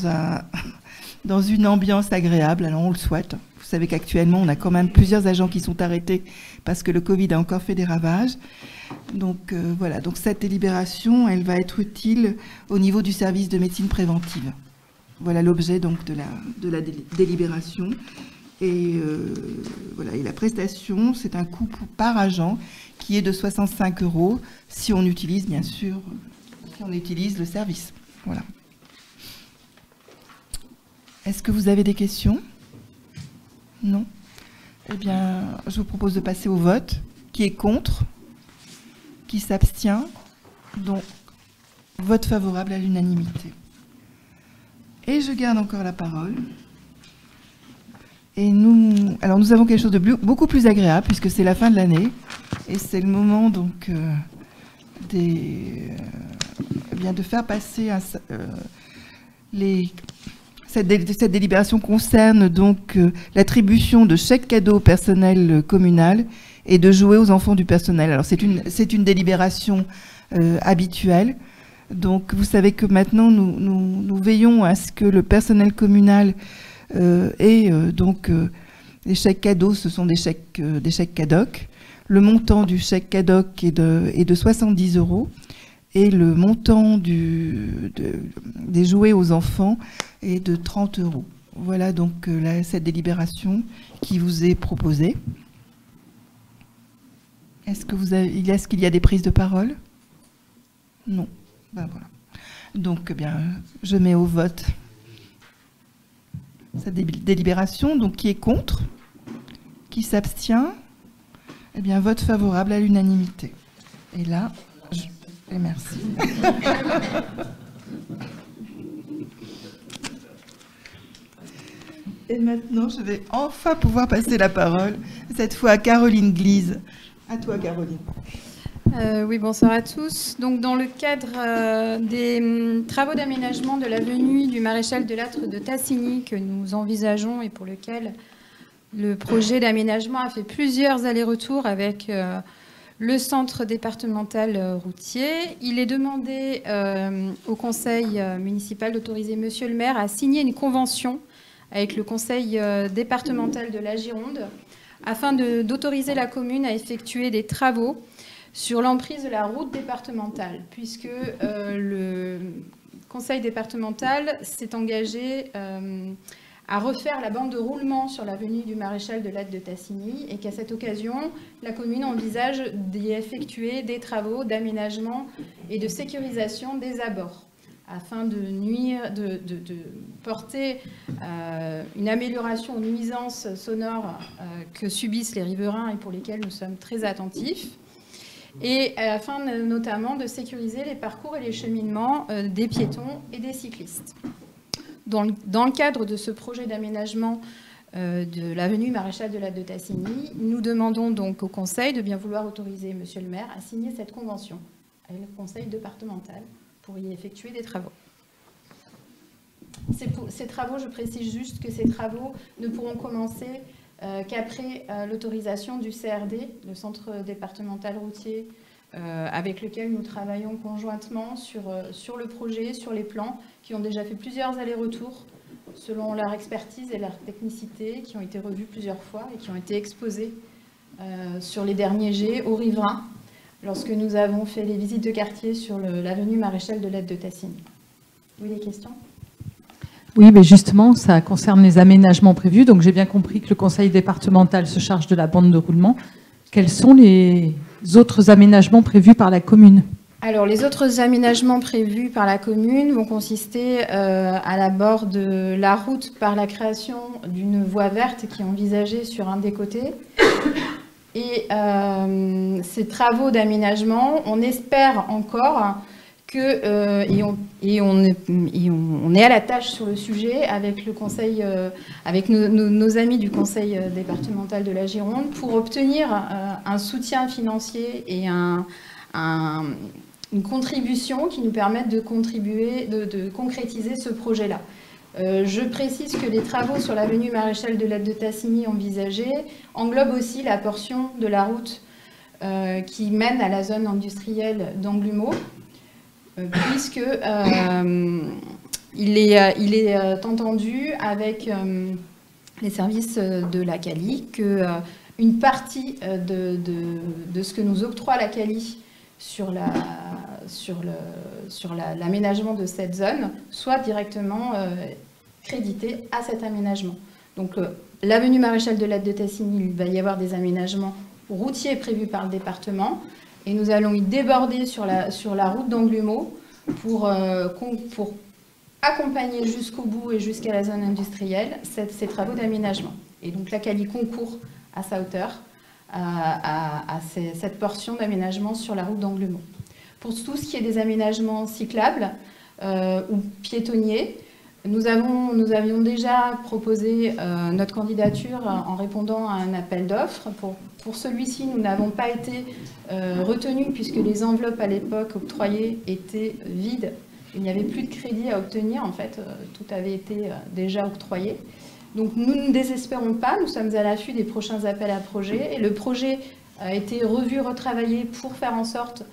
S1: dans une ambiance agréable. Alors on le souhaite. Vous savez qu'actuellement on a quand même plusieurs agents qui sont arrêtés parce que le Covid a encore fait des ravages. Donc voilà, donc cette délibération, elle va être utile au niveau du service de médecine préventive. Voilà l'objet donc de la, de la délibération. Et, euh, voilà, et la prestation, c'est un coût par agent qui est de 65 euros si on utilise, bien sûr, si on utilise le service. Voilà. Est-ce que vous avez des questions? Non Eh bien, je vous propose de passer au vote. Qui est contre? Qui s'abstient? Donc, vote favorable à l'unanimité. Et je garde encore la parole. Et nous, alors nous avons quelque chose de beaucoup plus agréable puisque c'est la fin de l'année et c'est le moment donc euh, des, euh, bien de faire passer euh, les, cette, délibération concerne donc l'attribution de chèques cadeaux au personnel communal et de jouer aux enfants du personnel. Alors c'est une, délibération habituelle. Donc vous savez que maintenant nous, veillons à ce que le personnel communal euh, euh, donc, euh, les chèques cadeaux, ce sont des chèques, des chèques CADOC. Le montant du chèque CADOC est de, est de 70 euros et le montant des jouets aux enfants est de 30 euros. Voilà donc cette délibération qui vous est proposée. Est-ce qu'il y a des prises de parole? Non. Ben. Donc, eh bien, je mets au vote cette délibération. Donc, qui est contre Qui s'abstient Eh bien, vote favorable à l'unanimité. Et là, je... Et merci. Et maintenant, je vais enfin pouvoir passer la parole, cette fois à Caroline Glise. À toi, Caroline.
S9: Euh, oui, bonsoir à tous. Donc, dans le cadre euh, des hum, travaux d'aménagement de l'avenue du maréchal de Lattre de Tassigny que nous envisageons et pour lequel le projet d'aménagement a fait plusieurs allers-retours avec euh, le centre départemental euh, routier. Il est demandé euh, au conseil euh, municipal d'autoriser monsieur le maire à signer une convention avec le conseil départemental de la Gironde afin d'autoriser la commune à effectuer des travaux sur l'emprise de la route départementale, puisque le conseil départemental s'est engagé à refaire la bande de roulement sur l'avenue du Maréchal de Latte de Tassigny et qu'à cette occasion, la commune envisage d'y effectuer des travaux d'aménagement et de sécurisation des abords afin de nuire, de, porter euh, une amélioration aux nuisances sonores euh, que subissent les riverains et pour lesquels nous sommes très attentifs, et afin notamment de sécuriser les parcours et les cheminements euh, des piétons et des cyclistes. Dans le, cadre de ce projet d'aménagement euh, de l'avenue Maréchal de la de Tassigny, nous demandons donc au Conseil de bien vouloir autoriser Monsieur le maire à signer cette convention avec le Conseil départemental pour y effectuer des travaux. Ces, travaux, je précise juste que ces travaux ne pourront commencer euh, qu'après euh, l'autorisation du CRD, le Centre départemental routier, avec lequel nous travaillons conjointement sur, sur le projet, sur les plans, qui ont déjà fait plusieurs allers-retours selon leur expertise et leur technicité, qui ont été revus plusieurs fois et qui ont été exposés euh, sur les derniers G au riverains lorsque nous avons fait les visites de quartier sur l'avenue Maréchal de l'Aide de Tassigny. Oui, des questions?
S7: Oui, mais justement, ça concerne les aménagements prévus. Donc, j'ai bien compris que le conseil départemental se charge de la bande de roulement. Quels sont les autres aménagements prévus par la commune
S9: alors, les autres aménagements prévus par la commune vont consister euh, à la bord de la route par la création d'une voie verte qui est envisagée sur un des côtés. Et euh, ces travaux d'aménagement, on espère encore euh, et, on, est, à la tâche sur le sujet avec le conseil, avec nos, amis du conseil départemental de la Gironde, pour obtenir un soutien financier et un une contribution qui nous permette de contribuer, de, concrétiser ce projet-là. Euh, je précise que les travaux sur l'avenue Maréchal de l'Aide de Tassigny envisagés englobent aussi la portion de la route euh, qui mène à la zone industrielle d'Anglumeau, euh, puisque il est, il est entendu avec les services de la CALI que une partie de, ce que nous octroie la CALI sur la, sur l'aménagement de cette zone soit directement euh, crédité à cet aménagement. Donc euh, l'avenue Maréchal de l'Aide de Tassigny, il va y avoir des aménagements routiers prévus par le département et nous allons y déborder sur la, sur la route d'Anglumeau pour, euh, pour accompagner jusqu'au bout et jusqu'à la zone industrielle ces travaux d'aménagement. Et donc la Cali concourt à sa hauteur à, cette portion d'aménagement sur la route d'Anglemont. Pour tout ce qui est des aménagements cyclables euh, ou piétonniers, nous, avions déjà proposé euh, notre candidature en répondant à un appel d'offres. Pour, celui-ci, nous n'avons pas été euh, retenus puisque les enveloppes à l'époque octroyées étaient vides. Il n'y avait plus de crédit à obtenir, en fait, tout avait été déjà octroyé. Donc nous ne désespérons pas, nous sommes à l'affût des prochains appels à projets et le projet a été revu, retravaillé pour faire en sorte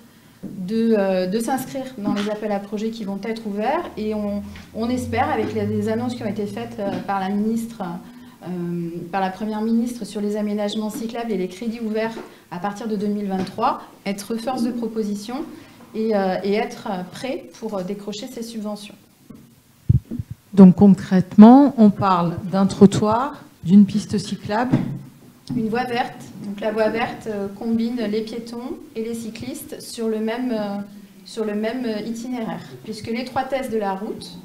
S9: de, euh, s'inscrire dans les appels à projets qui vont être ouverts et on, espère, avec les, annonces qui ont été faites euh, par la ministre, euh, par la première ministre sur les aménagements cyclables et les crédits ouverts à partir de 2023, être force de proposition et être prêt pour décrocher ces subventions.
S7: Donc concrètement, on parle d'un trottoir, d'une piste cyclable.
S9: Une voie verte. Donc la voie verte euh, combine les piétons et les cyclistes sur le même, euh, sur le même euh, itinéraire, puisque l'étroitesse de la route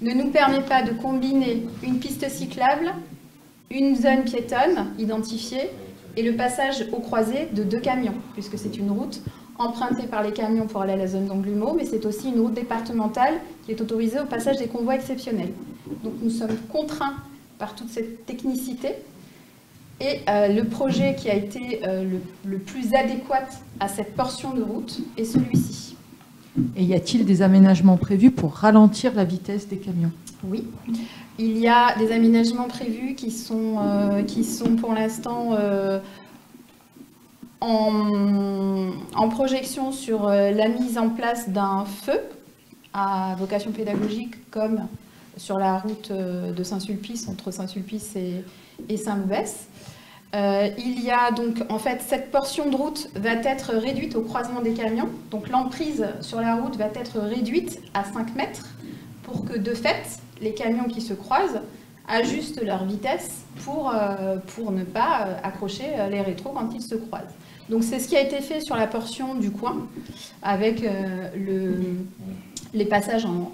S9: ne nous permet pas de combiner une piste cyclable, une zone piétonne identifiée et le passage au croisé de deux camions, puisque c'est une route empruntée par les camions pour aller à la zone d'Anglumeau, mais c'est aussi une route départementale qui est autorisée au passage des convois exceptionnels. Donc nous sommes contraints par toute cette technicité. Et euh, le projet qui a été euh, le, plus adéquat à cette portion de route est celui-ci.
S7: Et y a-t-il des aménagements prévus pour ralentir la vitesse des camions?
S9: Oui. Il y a des aménagements prévus qui sont, euh, qui sont pour l'instant en, projection sur la mise en place d'un feu à vocation pédagogique comme sur la route de Saint-Sulpice, entre Saint-Sulpice et, Saint-Louvès. Euh, il y a donc, en fait, cette portion de route va être réduite au croisement des camions. Donc l'emprise sur la route va être réduite à 5 mètres pour que, de fait, les camions qui se croisent ajustent leur vitesse pour, pour ne pas accrocher les rétros quand ils se croisent. Donc c'est ce qui a été fait sur la portion du coin, avec euh, les passages en,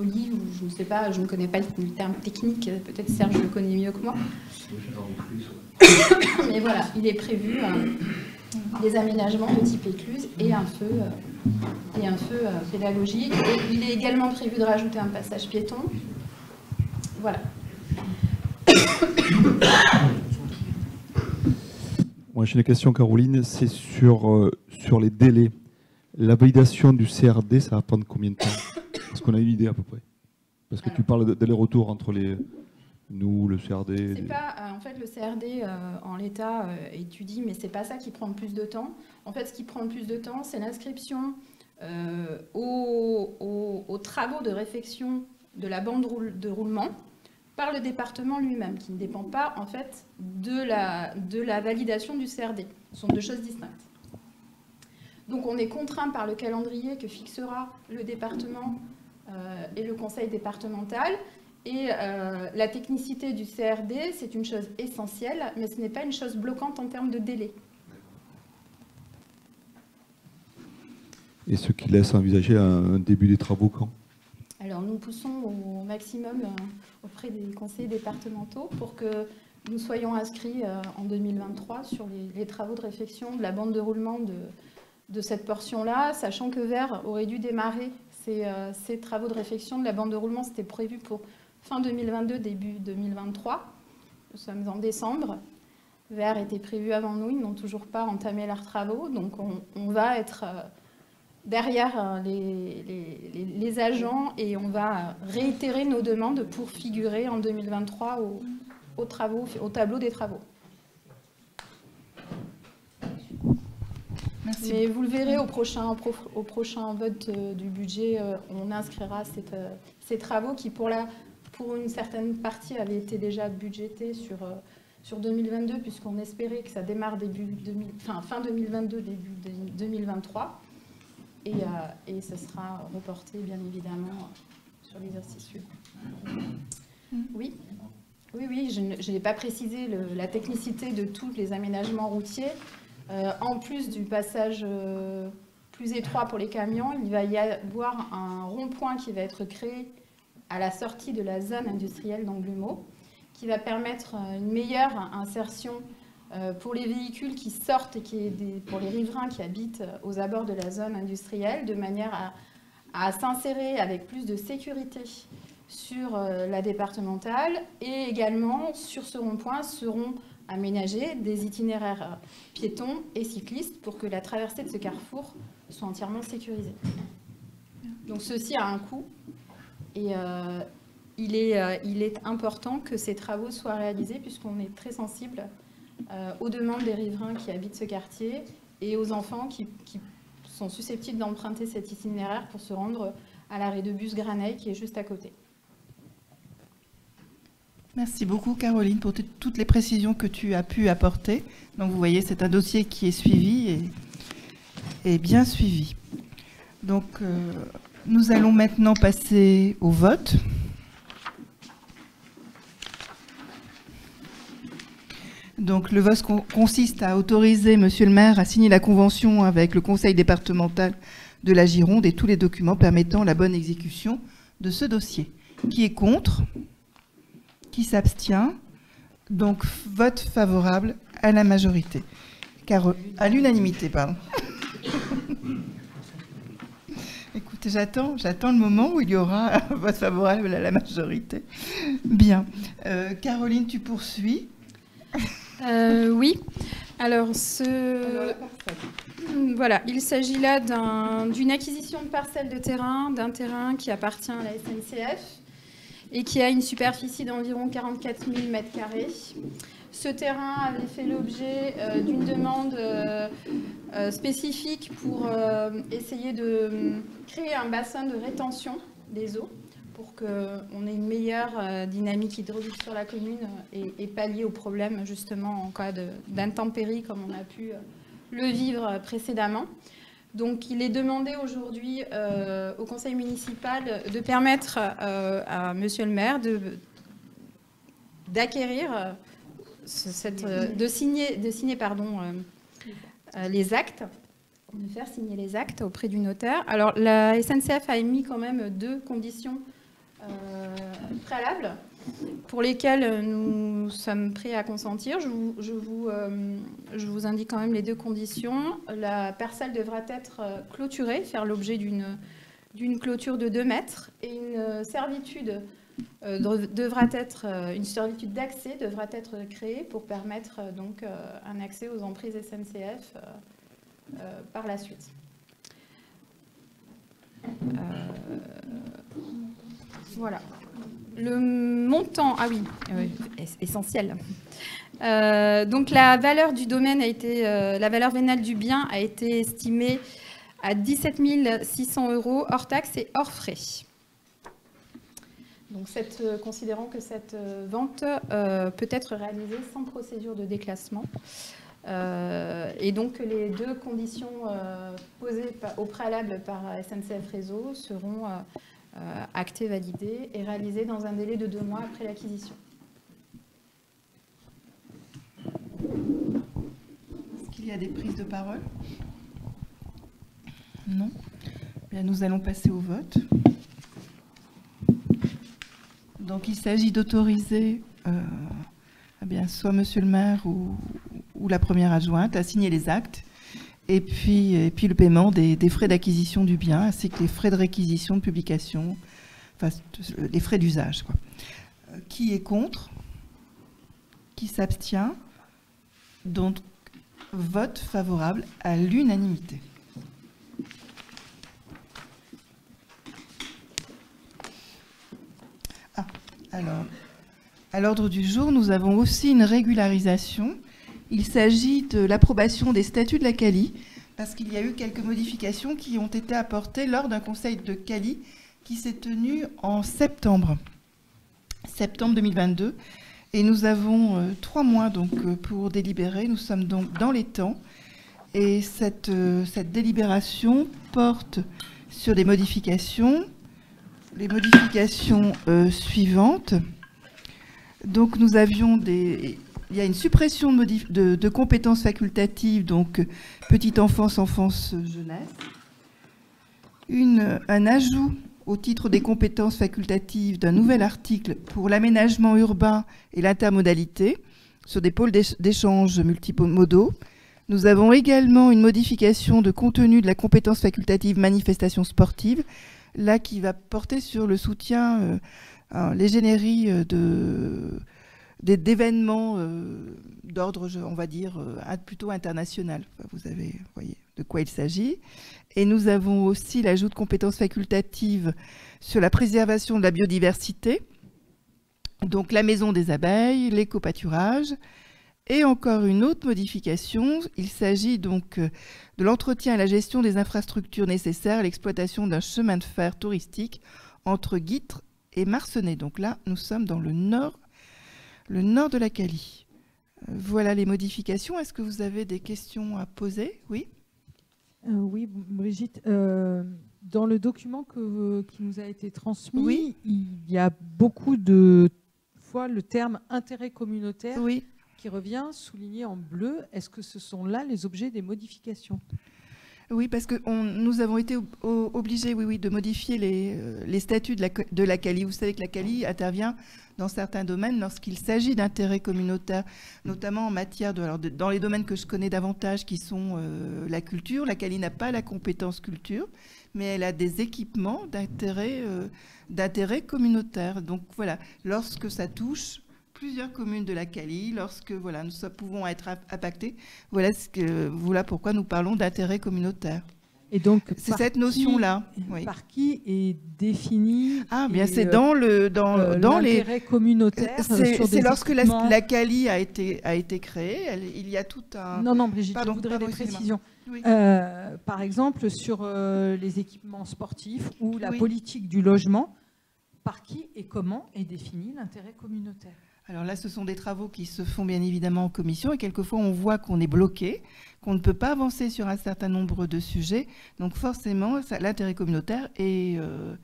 S9: olive, ou je ne sais pas, je ne connais pas le terme technique, peut-être Serge le connaît mieux que moi. Mais voilà, il est prévu euh, des aménagements de type écluse et un feu, euh, feu pédagogique. il est également prévu de rajouter un passage piéton. Voilà.
S4: Moi, j'ai une question, Caroline, c'est euh, sur les délais. La validation du CRD, ça va prendre combien de temps Est-ce qu'on a une idée à peu près Parce que tu parles d'aller-retour entre les, nous, le CRD.
S9: Pas, euh, en fait, le CRD euh, en l'état étudie, mais c'est pas ça qui prend le plus de temps. En fait, ce qui prend le plus de temps, c'est l'inscription aux, aux, travaux de réfection de la bande de roulement par le département lui-même, qui ne dépend pas en fait de la, de la validation du CRD. Ce sont deux choses distinctes. Donc on est contraint par le calendrier que fixera le département euh, et le conseil départemental. Et euh, la technicité du CRD, c'est une chose essentielle, mais ce n'est pas une chose bloquante en termes de délai.
S4: Et ce qui laisse envisager un début des travaux quand?
S9: Alors nous poussons au maximum euh, auprès des conseillers départementaux pour que nous soyons inscrits en 2023 sur les, travaux de réflexion de la bande de roulement de, cette portion-là, sachant que Vert aurait dû démarrer euh, ces, travaux de réflexion de la bande de roulement. C'était prévu pour fin 2022, début 2023. Nous sommes en décembre. Vert était prévu avant nous, ils n'ont toujours pas entamé leurs travaux, donc on va être derrière euh, les, agents et on va réitérer nos demandes pour figurer en 2023 au, travaux, au tableau des travaux. Merci. Mais vous le verrez au prochain, au prochain vote euh, du budget, euh, on inscrira ces travaux qui, pour, la, pour une certaine partie, avaient été déjà budgétés sur, sur 2022, puisqu'on espérait que ça démarre début fin 2022, début 2023. Euh, et, ce sera reporté, bien évidemment, sur l'exercice suivant. Mm. Oui Oui, oui, je n'ai pas précisé la technicité de tous les aménagements routiers. Euh, en plus du passage euh, plus étroit pour les camions, il va y avoir un rond-point qui va être créé à la sortie de la zone industrielle d'Anglumeau, qui va permettre une meilleure insertion euh, pour les véhicules qui sortent et qui, pour les riverains qui habitent aux abords de la zone industrielle, de manière à, s'insérer avec plus de sécurité sur euh, la départementale. Et également sur ce rond-point seront aménagés des itinéraires euh, piétons et cyclistes pour que la traversée de ce carrefour soit entièrement sécurisée. Donc ceci a un coût et il, est, il est important que ces travaux soient réalisés puisqu'on est très sensible euh, aux demandes des riverains qui habitent ce quartier et aux enfants qui, sont susceptibles d'emprunter cet itinéraire pour se rendre à l'arrêt de bus Graneil qui est juste à côté.
S1: Merci beaucoup Caroline pour toutes les précisions que tu as pu apporter. Donc vous voyez, c'est un dossier qui est suivi et, bien suivi. Donc euh, nous allons maintenant passer au vote. Donc le vote consiste à autoriser Monsieur le maire à signer la convention avec le conseil départemental de la Gironde et tous les documents permettant la bonne exécution de ce dossier. Qui est contre? Qui s'abstient Donc vote favorable à la majorité. Car, à l'unanimité, pardon. Écoutez, j'attends, j'attends le moment où il y aura un vote favorable à la majorité. Bien. Euh, Caroline, tu poursuis.
S9: Euh, oui. Alors, ce... voilà, il s'agit là d'une acquisition de parcelles de terrain, d'un terrain qui appartient à la SNCF et qui a une superficie d'environ 44 000 m2 Ce terrain avait fait l'objet euh, d'une demande euh, euh, spécifique pour essayer de créer un bassin de rétention des eaux pour qu'on ait une meilleure dynamique hydraulique sur la commune et, pallier aux problèmes justement en cas d'intempéries comme on a pu le vivre précédemment. Donc il est demandé aujourd'hui au conseil municipal de permettre à monsieur le maire d'acquérir euh, de signer, de signer pardon, euh, euh, les actes, de faire signer les actes auprès du notaire. Alors la SNCF a émis quand même deux conditions préalables pour lesquelles nous sommes prêts à consentir. Je vous, je, vous, indique quand même les deux conditions. La parcelle devra être clôturée, faire l'objet d'une clôture de 2 mètres et une servitude euh, euh, d'accès devra être créée pour permettre euh, donc un accès aux emprises SNCF par la suite. voilà. Le montant, ah oui, essentiel. donc la valeur du domaine a été, la valeur vénale du bien a été estimée à 17 600 euros hors taxes et hors frais. Donc, euh, considérant que cette euh, vente euh, peut être réalisée sans procédure de déclassement, et donc les deux conditions posées au préalable par SNCF Réseau seront actées, validées et réalisées dans un délai de deux mois après l'acquisition.
S1: Est-ce qu'il y a des prises de parole? Non Bien, Nous allons passer au vote. Donc il s'agit d'autoriser euh, eh soit monsieur le maire ou, la première adjointe à signer les actes et puis, et puis le paiement des, frais d'acquisition du bien ainsi que les frais de réquisition, de publication, enfin les frais d'usage. Euh, qui est contre? Qui s'abstient? Donc vote favorable à l'unanimité. Alors, à l'ordre du jour, nous avons aussi une régularisation. Il s'agit de l'approbation des statuts de la CALI, parce qu'il y a eu quelques modifications qui ont été apportées lors d'un conseil de CALI qui s'est tenu en septembre, septembre 2022. Et nous avons euh, trois mois donc euh, pour délibérer. Nous sommes donc dans les temps. Et cette, euh, délibération porte sur des modifications les modifications suivantes. Donc nous avions des... Il y a une suppression de, compétences facultatives, donc petite enfance, enfance, jeunesse. Une, un ajout au titre des compétences facultatives d'un nouvel article pour l'aménagement urbain et l'intermodalité sur des pôles d'échange multimodaux. Nous avons également une modification de contenu de la compétence facultative manifestation sportive là qui va porter sur le soutien, euh, les l'égénérie euh, de d'événements euh, d'ordre, on va dire, plutôt international. Vous avez, voyez, de quoi il s'agit. Et nous avons aussi l'ajout de compétences facultatives sur la préservation de la biodiversité, donc la maison des abeilles, l'éco-pâturage, et encore une autre modification, il s'agit donc euh, de l'entretien et la gestion des infrastructures nécessaires à l'exploitation d'un chemin de fer touristique entre Guitre et Marcenay. Donc là, nous sommes dans le nord, le nord de la Cali. Euh, voilà les modifications. Est-ce que vous avez des questions à poser? Oui
S7: euh, Oui, Brigitte. dans le document qui nous a été transmis, il y a beaucoup de fois le terme intérêt communautaire.
S1: Oui
S7: qui revient souligné en bleu. Est-ce que ce sont là les objets des modifications?
S1: Oui, parce que nous avons été obligés, oui, oui, de modifier les, euh, statuts de la, de la, CALI. Vous savez que la CALI intervient dans certains domaines lorsqu'il s'agit d'intérêts communautaires, notamment en matière de, dans les domaines que je connais davantage, qui sont euh, la culture. La CALI n'a pas la compétence culture, mais elle a des équipements d'intérêt euh, communautaire. Donc voilà, lorsque ça touche plusieurs communes de la Cali lorsque voilà, nous pouvons être impactés. Voilà, ce que, voilà pourquoi nous parlons d'intérêt communautaire.
S7: Et donc,
S1: C'est cette notion-là. oui.
S7: Par qui est défini
S1: Ah, bien c'est
S7: euh,
S1: dans le dans,
S7: euh,
S1: dans les
S7: l'intérêt communautaire euh,
S1: c'est
S7: sur
S1: c'est
S7: des
S1: lorsque la, CALI a été a été créée, elle- il y a tout un
S7: Non, non, Brigitte,
S1: Pardon,
S7: je voudrais
S1: pardon,
S7: des précisions.
S1: Oui.
S7: Euh, par exemple, sur euh, les équipements sportifs ou la
S1: Oui.
S7: politique du logement, par qui et comment est défini l'intérêt communautaire?
S1: Alors là, ce sont des travaux qui se font bien évidemment en commission et quelquefois on voit qu'on est bloqué, qu'on ne peut pas avancer sur un certain nombre de sujets. Donc forcément, l'intérêt communautaire est, euh,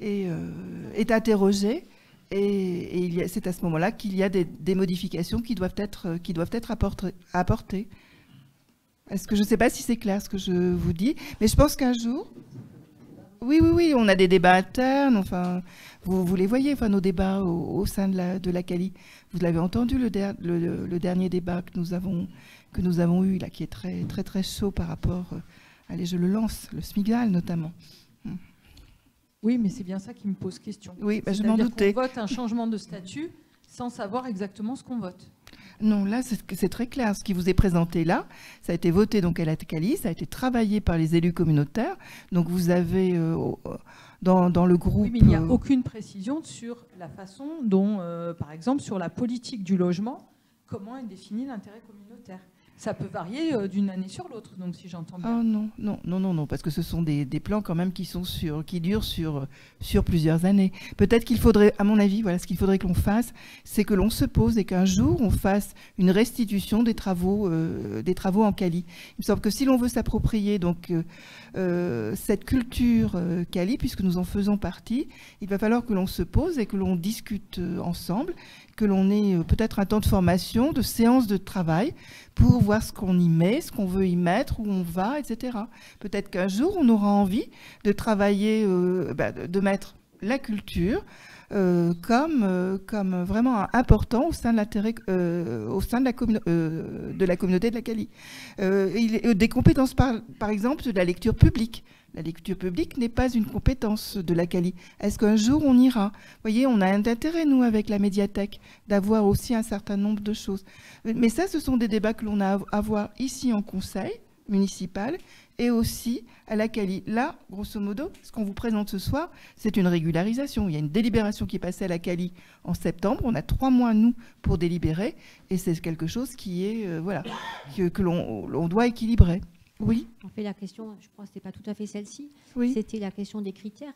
S1: euh, interrogé et, c'est à ce moment-là qu'il y a des, modifications qui doivent être, qui doivent être apportées. Est-ce que je ne sais pas si c'est clair ce que je vous dis, mais je pense qu'un jour, oui, oui, oui, on a des débats internes, enfin, vous, les voyez, enfin, nos débats au, sein de la, Cali. Vous l'avez entendu, le dernier débat que nous avons, que nous avons eu, là, qui est très, très, très chaud par rapport, euh, allez, je le lance, le SMIGAL notamment.
S7: Oui, mais c'est bien ça qui me pose question.
S1: Oui, bah, je m'en doutais.
S7: qu'on vote un changement de statut sans savoir exactement ce qu'on vote.
S1: Non, là, c'est très clair. Ce qui vous est présenté là, ça a été voté donc à la Cali, ça a été travaillé par les élus communautaires. Donc vous avez euh, dans, dans le groupe.
S7: Oui, mais il n'y a
S1: euh,
S7: aucune précision sur la façon dont, euh, par exemple, sur la politique du logement, comment est défini l'intérêt communautaire. Ça peut varier euh, d'une année sur l'autre, donc si j'entends bien.
S1: Ah non, non, non, non, non, parce que ce sont des, des plans quand même qui sont sur, qui durent sur, sur plusieurs années. Peut-être qu'il faudrait, à mon avis, voilà, ce qu'il faudrait que l'on fasse, c'est que l'on se pose et qu'un jour on fasse une restitution des travaux, euh, des travaux en Cali. Il me semble que si l'on veut s'approprier donc euh, euh, cette culture euh, Cali, puisque nous en faisons partie, il va falloir que l'on se pose et que l'on discute euh, ensemble, que l'on ait euh, peut-être un temps de formation, de séance de travail pour voir ce qu'on y met, ce qu'on veut y mettre, où on va, etc. Peut-être qu'un jour, on aura envie de travailler, euh, bah, de mettre la culture euh, comme, comme vraiment important au sein de euh, au sein de la, de la communauté de la Cali. Des compétences, par exemple, de la lecture publique. La lecture publique n'est pas une compétence de la Cali. Est-ce qu'un jour on ira? Vous voyez, on a un intérêt, nous, avec la médiathèque, d'avoir aussi un certain nombre de choses. Mais ça, ce sont des débats que l'on a à avoir ici en conseil municipal et aussi à la Cali. Là, grosso modo, ce qu'on vous présente ce soir, c'est une régularisation. Il y a une délibération qui est passée à la Cali en septembre. On a trois mois, nous, pour délibérer. Et c'est quelque chose qui est, euh, voilà, que, l'on doit équilibrer. Oui,
S10: En fait, la question, je crois que ce n'était pas tout à fait celle-ci,
S1: oui.
S10: c'était la question des critères,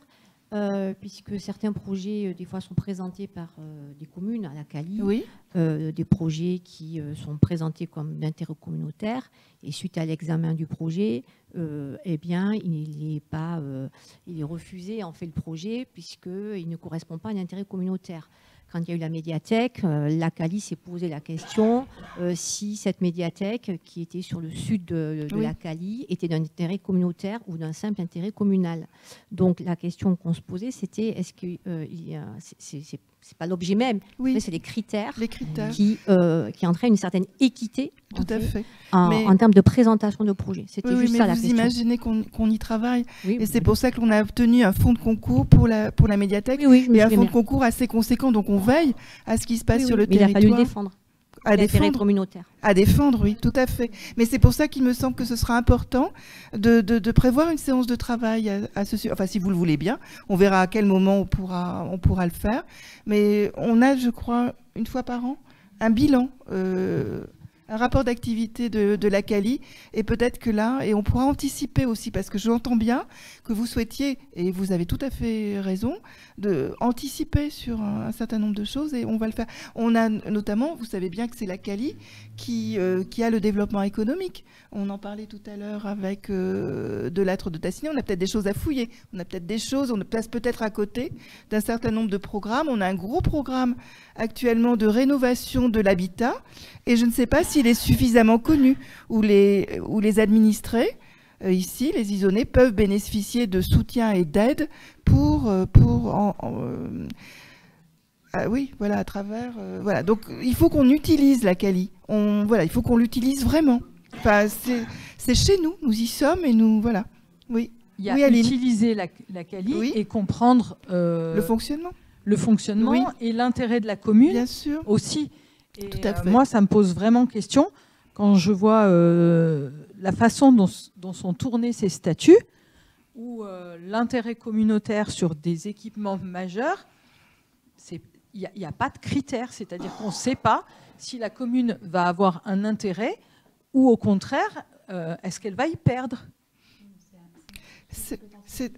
S10: euh, puisque certains projets, euh, des fois, sont présentés par euh, des communes à la Cali,
S1: Oui,
S10: des projets qui sont présentés comme d'intérêt communautaire, et suite à l'examen du projet, eh bien, il n'est pas, il est refusé, en fait, le projet, puisqu'il ne correspond pas à un intérêt communautaire. Quand il y a eu la médiathèque, euh, la Cali s'est posé la question euh, si cette médiathèque, qui était sur le sud de, de
S1: Oui.
S10: la Cali, était d'un intérêt communautaire ou d'un simple intérêt communal. Donc la question qu'on se posait, c'était est-ce que euh, c'est- c'est pas l'objet même,
S1: oui,
S10: mais c'est les critères
S1: les critères.
S10: qui, euh, qui entraînent une certaine équité en,
S1: Tout à
S10: fait,
S1: fait.
S10: en,
S1: Mais-
S10: en termes de présentation de projet. C'était
S1: Oui,
S10: juste
S1: mais
S10: ça la
S1: vous
S10: question.
S1: imaginez qu'on y travaille.
S10: Oui,
S1: Et c'est pour ça que l'on a obtenu un fonds de concours pour la, pour la médiathèque et un fonds de concours assez conséquent. Donc on veille à ce qui se passe sur le
S10: mais il a fallu le
S1: territoire.
S10: défendre.
S1: À défendre.
S10: communautaire.
S1: À défendre, oui, tout à fait. Mais c'est pour ça qu'il me semble que ce sera important de, de- de prévoir une séance de travail à, à ce sujet. Enfin, si vous le voulez bien, on verra à quel moment on pourra, on pourra le faire. Mais on a, je crois, une fois par an, un bilan, euh, un rapport d'activité de, de la Cali. Et peut-être que là, et on pourra anticiper aussi, parce que j'entends bien que vous souhaitiez, et vous avez tout à fait raison, de anticiper sur un, certain nombre de choses et on va le faire. On a notamment, vous savez bien que c'est la Cali qui, euh, qui a le développement économique. On en parlait tout à l'heure avec euh, Delattre de Tassigny. On a peut-être des choses à fouiller. On a peut-être des choses, on place peut-être à côté d'un certain nombre de programmes. On a un gros programme actuellement de rénovation de l'habitat et je ne sais pas s'il est suffisamment connu où les, où les administrés euh, ici, les isonnés peuvent bénéficier de soutien et d'aide pour, euh, pour en- en, euh, ah oui, voilà, à travers. euh, voilà, donc il faut qu'on utilise la Cali. On, voilà, il faut qu'on l'utilise vraiment. Enfin, c'est chez nous, nous y sommes et nous, voilà. Oui,
S7: Il y a
S1: Oui, Aline.
S7: utiliser la, la Cali
S1: Oui.
S7: et comprendre euh,
S1: le fonctionnement,
S7: le fonctionnement
S1: Oui.
S7: et l'intérêt de la commune
S1: bien sûr.
S7: aussi. Et,
S1: Tout à
S7: euh,
S1: fait.
S7: moi, ça me pose vraiment question quand je vois euh, la façon dont, dont, sont tournés ces statuts, où euh, l'intérêt communautaire sur des équipements majeurs, il n'y a, a, pas de critères, c'est-à-dire qu'on ne sait pas si la commune va avoir un intérêt ou au contraire, euh, est-ce qu'elle va y perdre
S1: C'est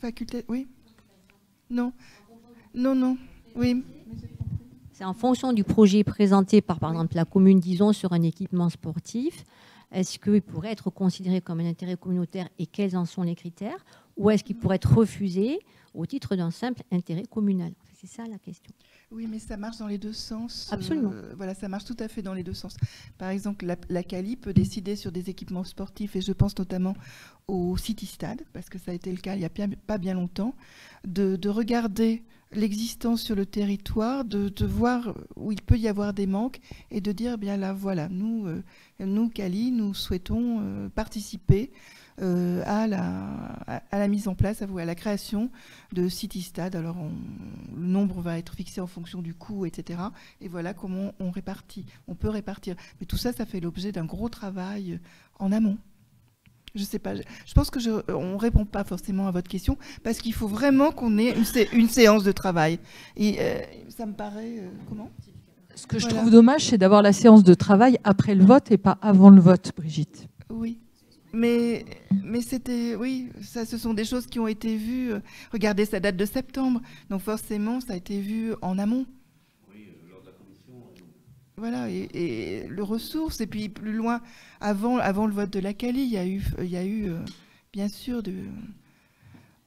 S1: faculté, oui Non, non, non, oui.
S10: C'est en fonction du projet présenté par, par exemple, la commune, disons, sur un équipement sportif. Est-ce qu'il pourrait être considéré comme un intérêt communautaire et quels en sont les critères? Ou est-ce qu'il pourrait être refusé au titre d'un simple intérêt communal? C'est ça la question.
S1: Oui, mais ça marche dans les deux sens.
S10: Absolument.
S1: Euh, voilà, ça marche tout à fait dans les deux sens. Par exemple, la, la, CALI peut décider sur des équipements sportifs, et je pense notamment au City Stade, parce que ça a été le cas il n'y a pas bien longtemps, de, de regarder l'existence sur le territoire, de, de, voir où il peut y avoir des manques et de dire, eh bien là, voilà, nous, euh, nous Cali, nous souhaitons euh, participer euh, à, la, à, la, mise en place, à, à la création de City Stade. Alors, le nombre va être fixé en fonction du coût, etc. Et voilà comment on répartit, on peut répartir. Mais tout ça, ça fait l'objet d'un gros travail en amont. Je sais pas. Je pense que je, on répond pas forcément à votre question parce qu'il faut vraiment qu'on ait une, sé, une, séance de travail. Et euh, ça me paraît euh, comment?
S7: Ce que je trouve dommage, c'est d'avoir la séance de travail après le vote et pas avant le vote, Brigitte.
S1: Oui. Mais, mais c'était, oui, ça, ce sont des choses qui ont été vues. Regardez, ça date de septembre, donc forcément, ça a été vu en amont. Voilà, et, et, le ressource, et puis plus loin, avant, avant le vote de la Cali, il y a eu, il y a eu euh, bien sûr de.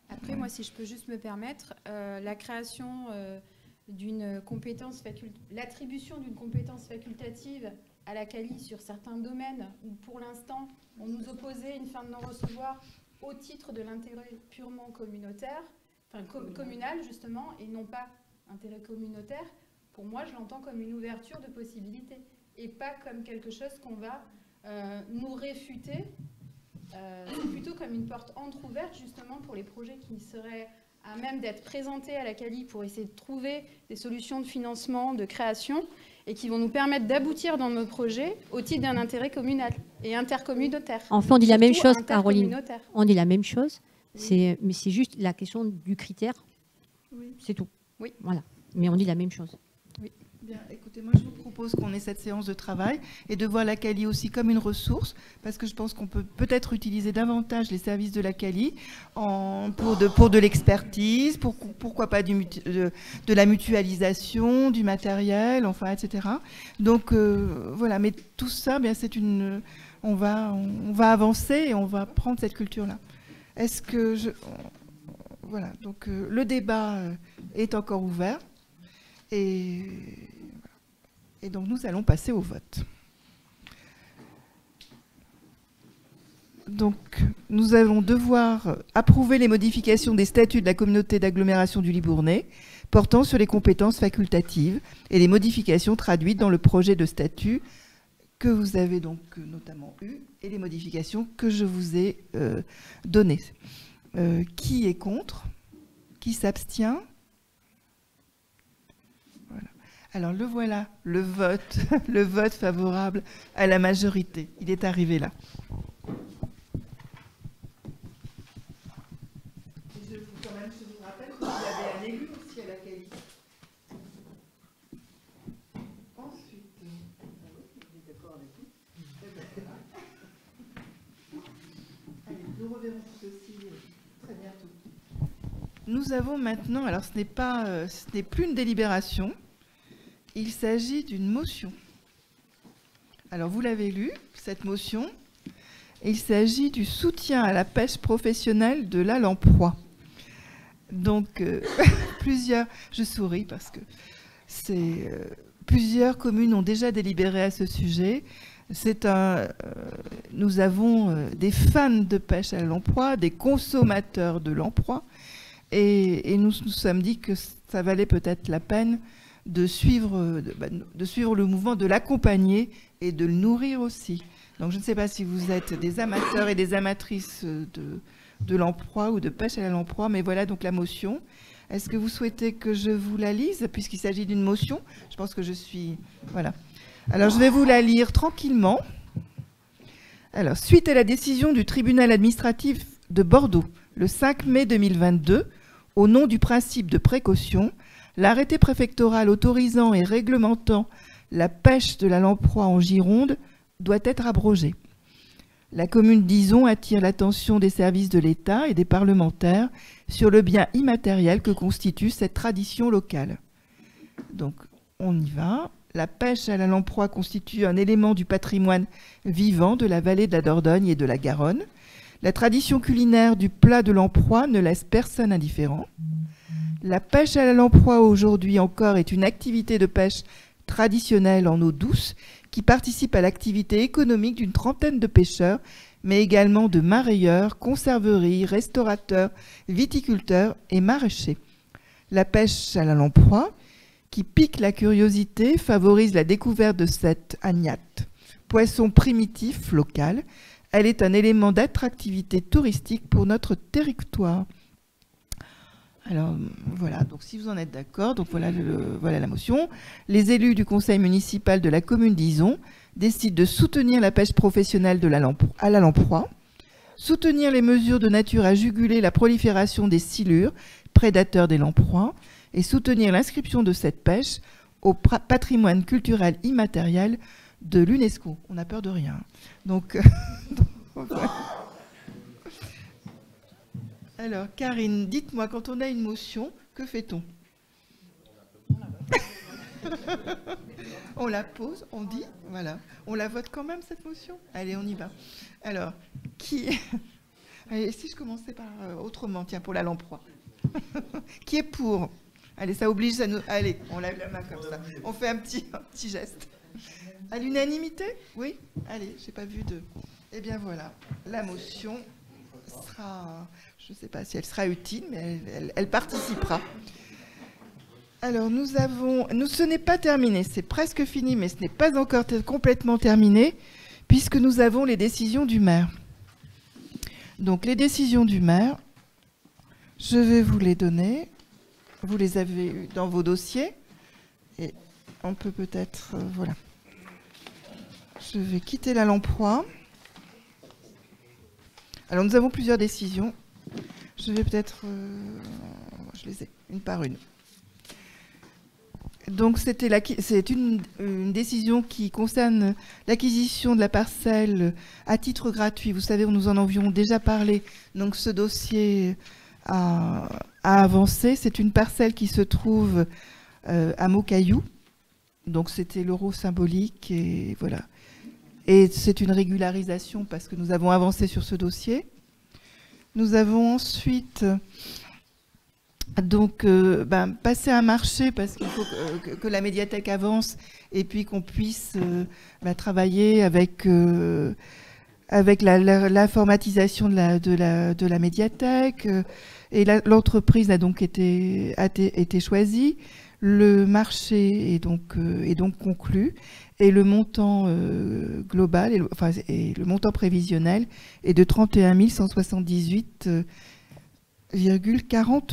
S9: Après, moi, si je peux juste me permettre, euh, la création euh, d'une compétence facultative, l'attribution d'une compétence facultative à la Cali sur certains domaines où, pour l'instant, on nous opposait une fin de non-recevoir au titre de l'intérêt purement communautaire, enfin com communal justement, et non pas intérêt communautaire pour moi, je l'entends comme une ouverture de possibilités et pas comme quelque chose qu'on va euh, nous réfuter. Euh, plutôt comme une porte entrouverte justement pour les projets qui seraient à même d'être présentés à la CALI pour essayer de trouver des solutions de financement, de création et qui vont nous permettre d'aboutir dans nos projets au titre d'un intérêt communal et intercommunautaire.
S10: Enfin, on dit la même chose, Caroline. On dit la même chose, oui. mais c'est juste la question du critère.
S9: Oui.
S10: C'est tout.
S9: Oui.
S10: Voilà. Mais on dit la même chose.
S1: Écoutez, moi je vous propose qu'on ait cette séance de travail et de voir la CALI aussi comme une ressource, parce que je pense qu'on peut peut-être utiliser davantage les services de la CALI pour de, l'expertise, pour, pourquoi pas de, la mutualisation, du matériel, enfin, etc. Donc euh, voilà, mais tout ça, bien, c'est une, on va, on va avancer et on va prendre cette culture-là. Est-ce que voilà, donc euh, le débat est encore ouvert. Et, donc nous allons passer au vote. Donc nous allons devoir approuver les modifications des statuts de la communauté d'agglomération du Libournais portant sur les compétences facultatives et les modifications traduites dans le projet de statut que vous avez donc notamment eu et les modifications que je vous ai euh, données. Euh, qui est contre? Qui s'abstient? Alors le voilà, le vote, le vote favorable à la majorité. Il est arrivé là. Je vous, quand même, je vous rappelle que vous avez un élu aussi à la qualité. Ensuite, vous êtes d'accord avec nous Allez, nous reverrons ceci très bientôt. Nous avons maintenant, alors ce n'est pas, euh, ce n'est plus une délibération. Il s'agit d'une motion. Alors vous l'avez lu, cette motion. Il s'agit du soutien à la pêche professionnelle de la lamproie. Donc euh, plusieurs, je souris parce que c'est euh, plusieurs communes ont déjà délibéré à ce sujet. C'est un, euh, nous avons des fans de pêche à l'emploi, des consommateurs de l'emploi, et nous nous sommes dit que ça valait peut-être la peine de suivre, de, de suivre le mouvement, de l'accompagner et de le nourrir aussi. Donc je ne sais pas si vous êtes des amateurs et des amatrices de, de l'emploi ou de pêche à l'emploi, mais voilà donc la motion. Est-ce que vous souhaitez que je vous la lise, puisqu'il s'agit d'une motion? Je pense que je suis... Voilà. Alors je vais vous la lire tranquillement. Alors, suite à la décision du tribunal administratif de Bordeaux le 5 mai 2022, au nom du principe de précaution, l'arrêté préfectoral autorisant et réglementant la pêche de la lamproie en Gironde doit être abrogé. La commune d'Ison attire l'attention des services de l'État et des parlementaires sur le bien immatériel que constitue cette tradition locale. Donc, on y va. La pêche à la lamproie constitue un élément du patrimoine vivant de la vallée de la Dordogne et de la Garonne. La tradition culinaire du plat de lamproie ne laisse personne indifférent. La pêche à la lamproie aujourd'hui encore est une activité de pêche traditionnelle en eau douce qui participe à l'activité économique d'une trentaine de pêcheurs, mais également de marailleurs, conserveries, restaurateurs, viticulteurs et maraîchers. La pêche à la lamproie, qui pique la curiosité, favorise la découverte de cette agnate, poisson primitif local, elle est un élément d'attractivité touristique pour notre territoire. Alors voilà, donc si vous en êtes d'accord, donc voilà, voilà la motion. Les élus du conseil municipal de la commune d'Ison décident de soutenir la pêche professionnelle à la lamproie, soutenir les mesures de nature à juguler la prolifération des silures, prédateurs des lamproies, et soutenir l'inscription de cette pêche au patrimoine culturel immatériel de l'UNESCO. On n'a peur de rien. Donc, alors, Karine, dites-moi, quand on a une motion, que fait-on On la pose, on dit, voilà. On la vote quand même, cette motion? Allez, on y va. Alors, qui... Allez, si je commençais par euh, autrement, tiens, pour la lamproie. qui est pour? Allez, ça oblige à nous... Allez, on lève la main comme ça. On fait un petit, geste. À l'unanimité? Oui? Allez, j'ai pas vu de. Eh bien voilà, la motion sera. Je ne sais pas si elle sera utile, mais elle, participera. Alors nous avons. Nous, ce n'est pas terminé, c'est presque fini, mais ce n'est pas encore complètement terminé, puisque nous avons les décisions du maire. Donc les décisions du maire, je vais vous les donner. Vous les avez dans vos dossiers. Et on peut peut-être. Euh, voilà. Je vais quitter la lamproie. Alors nous avons plusieurs décisions. Je vais peut-être... Euh, je les ai une par une. Donc c'est une, une, décision qui concerne l'acquisition de la parcelle à titre gratuit. Vous savez, nous en avions déjà parlé. Donc ce dossier a, avancé. C'est une parcelle qui se trouve euh, à Mocaillou. Donc c'était l'euro symbolique et voilà. Et c'est une régularisation parce que nous avons avancé sur ce dossier. Nous avons ensuite donc euh, ben, passé un marché parce qu'il faut que, la médiathèque avance et puis qu'on puisse euh, ben, travailler avec, euh, avec l'informatisation de la, de, la, de la médiathèque. et l'entreprise a donc été, a été choisie. Le marché est donc, est donc conclu et le montant euh, global, et le, enfin, et le montant prévisionnel est de 31 178,40 euh,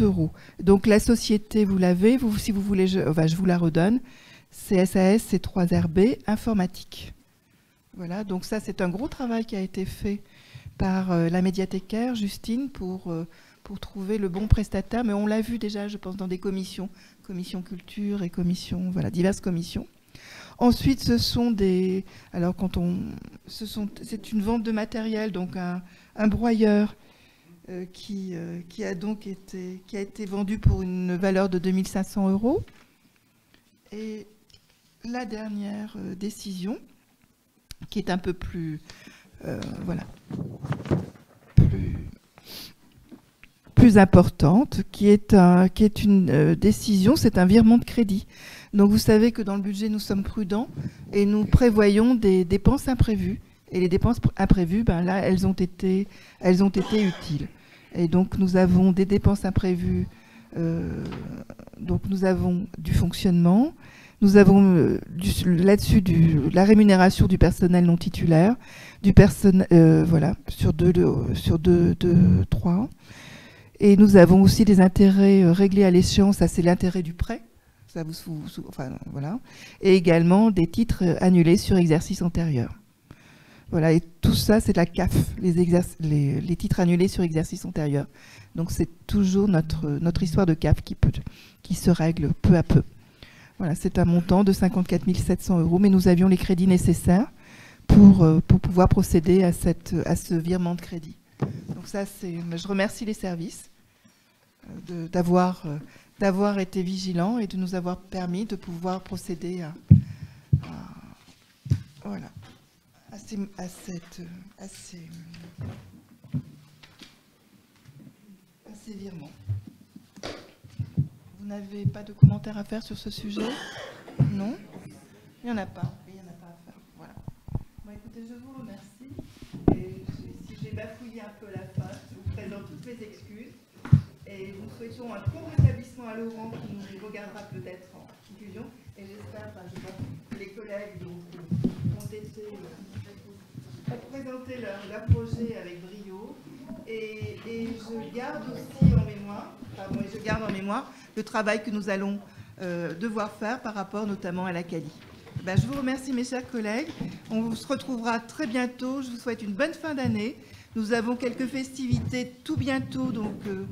S1: euros. Donc la société, vous l'avez, si vous voulez, je, vous la redonne, c'est SAS C3RB Informatique. Voilà, donc ça c'est un gros travail qui a été fait par euh, la médiathécaire Justine pour, pour trouver le bon prestataire, mais on l'a vu déjà, je pense, dans des commissions, commission culture et commission, voilà, diverses commissions. Ensuite, ce sont des. Alors, quand on. C'est une vente de matériel, donc un, broyeur euh, qui, euh, qui, a donc été, qui a été vendu pour une valeur de 2500 euros. Et la dernière euh, décision, qui est un peu plus. voilà. Plus, plus importante, qui est, un, qui est une décision, c'est un virement de crédit. Donc vous savez que dans le budget, nous sommes prudents et nous prévoyons des dépenses imprévues. Et les dépenses imprévues, ben là, elles ont, été, elles ont été utiles. Et donc nous avons des dépenses imprévues. Euh, donc nous avons du fonctionnement, nous avons euh, là-dessus la rémunération du personnel non titulaire, du personnel, euh, voilà, sur deux, sur deux, deux, trois. Et nous avons aussi des intérêts réglés à l'échéance, ça c'est l'intérêt du prêt voilà. Et également des titres annulés sur exercice antérieur. Voilà, et tout ça, c'est la CAF, les, titres annulés sur exercice antérieur. Donc c'est toujours notre, notre histoire de CAF qui, peut, qui se règle peu à peu. Voilà, c'est un montant de 54 700 euros, mais nous avions les crédits nécessaires pour, euh, pour pouvoir procéder à, cette, à ce virement de crédit. Donc ça, je remercie les services euh, d'avoir, euh, d'avoir été vigilants et de nous avoir permis de pouvoir procéder à, voilà, à, ces, à, cette, à, virements. Vous n'avez pas de commentaires à faire sur ce sujet? Non? Il n'y en a pas. Il n'y en a pas à faire. Voilà. Bon, écoutez, je vous remercie. Si j'ai bafouillé un peu la face, je vous présente toutes mes excuses. Et nous souhaitons un bon rétablissement à Laurent qui nous regardera peut-être en conclusion. Et j'espère que les collègues ont été euh, présenter leur, leur, projet avec brio. Et, je garde aussi en mémoire, pardon, je garde en mémoire le travail que nous allons euh, devoir faire par rapport notamment à la Cali. Ben, je vous remercie mes chers collègues. On se retrouvera très bientôt. Je vous souhaite une bonne fin d'année. Nous avons quelques festivités tout bientôt, donc euh,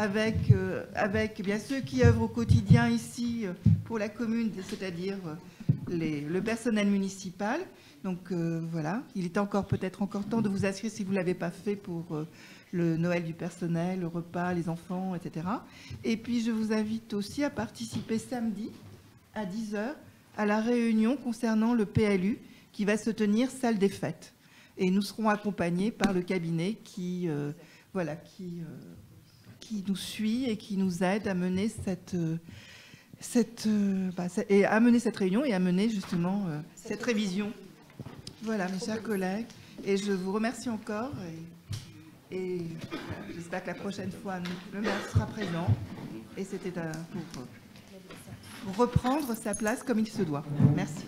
S1: avec, euh, avec bien ceux qui œuvrent au quotidien ici euh, pour la commune, c'est-à-dire euh, le personnel municipal. Donc voilà, il est encore peut-être encore temps de vous inscrire si vous ne l'avez pas fait pour le Noël du personnel, le repas, les enfants, etc. Et puis je vous invite aussi à participer samedi à 10h à la réunion concernant le PLU qui va se tenir salle des fêtes. Et nous serons accompagnés par le cabinet qui, voilà, qui, qui nous suit et qui nous aide à mener cette, euh, cette, euh, bah, c'est- et à mener cette réunion et à mener justement euh, cette révision. Voilà, mes chers collègues. Et je vous remercie encore. Et, j'espère que la prochaine fois, le maire sera présent. Et c'était pour, pour reprendre sa place comme il se doit. Merci.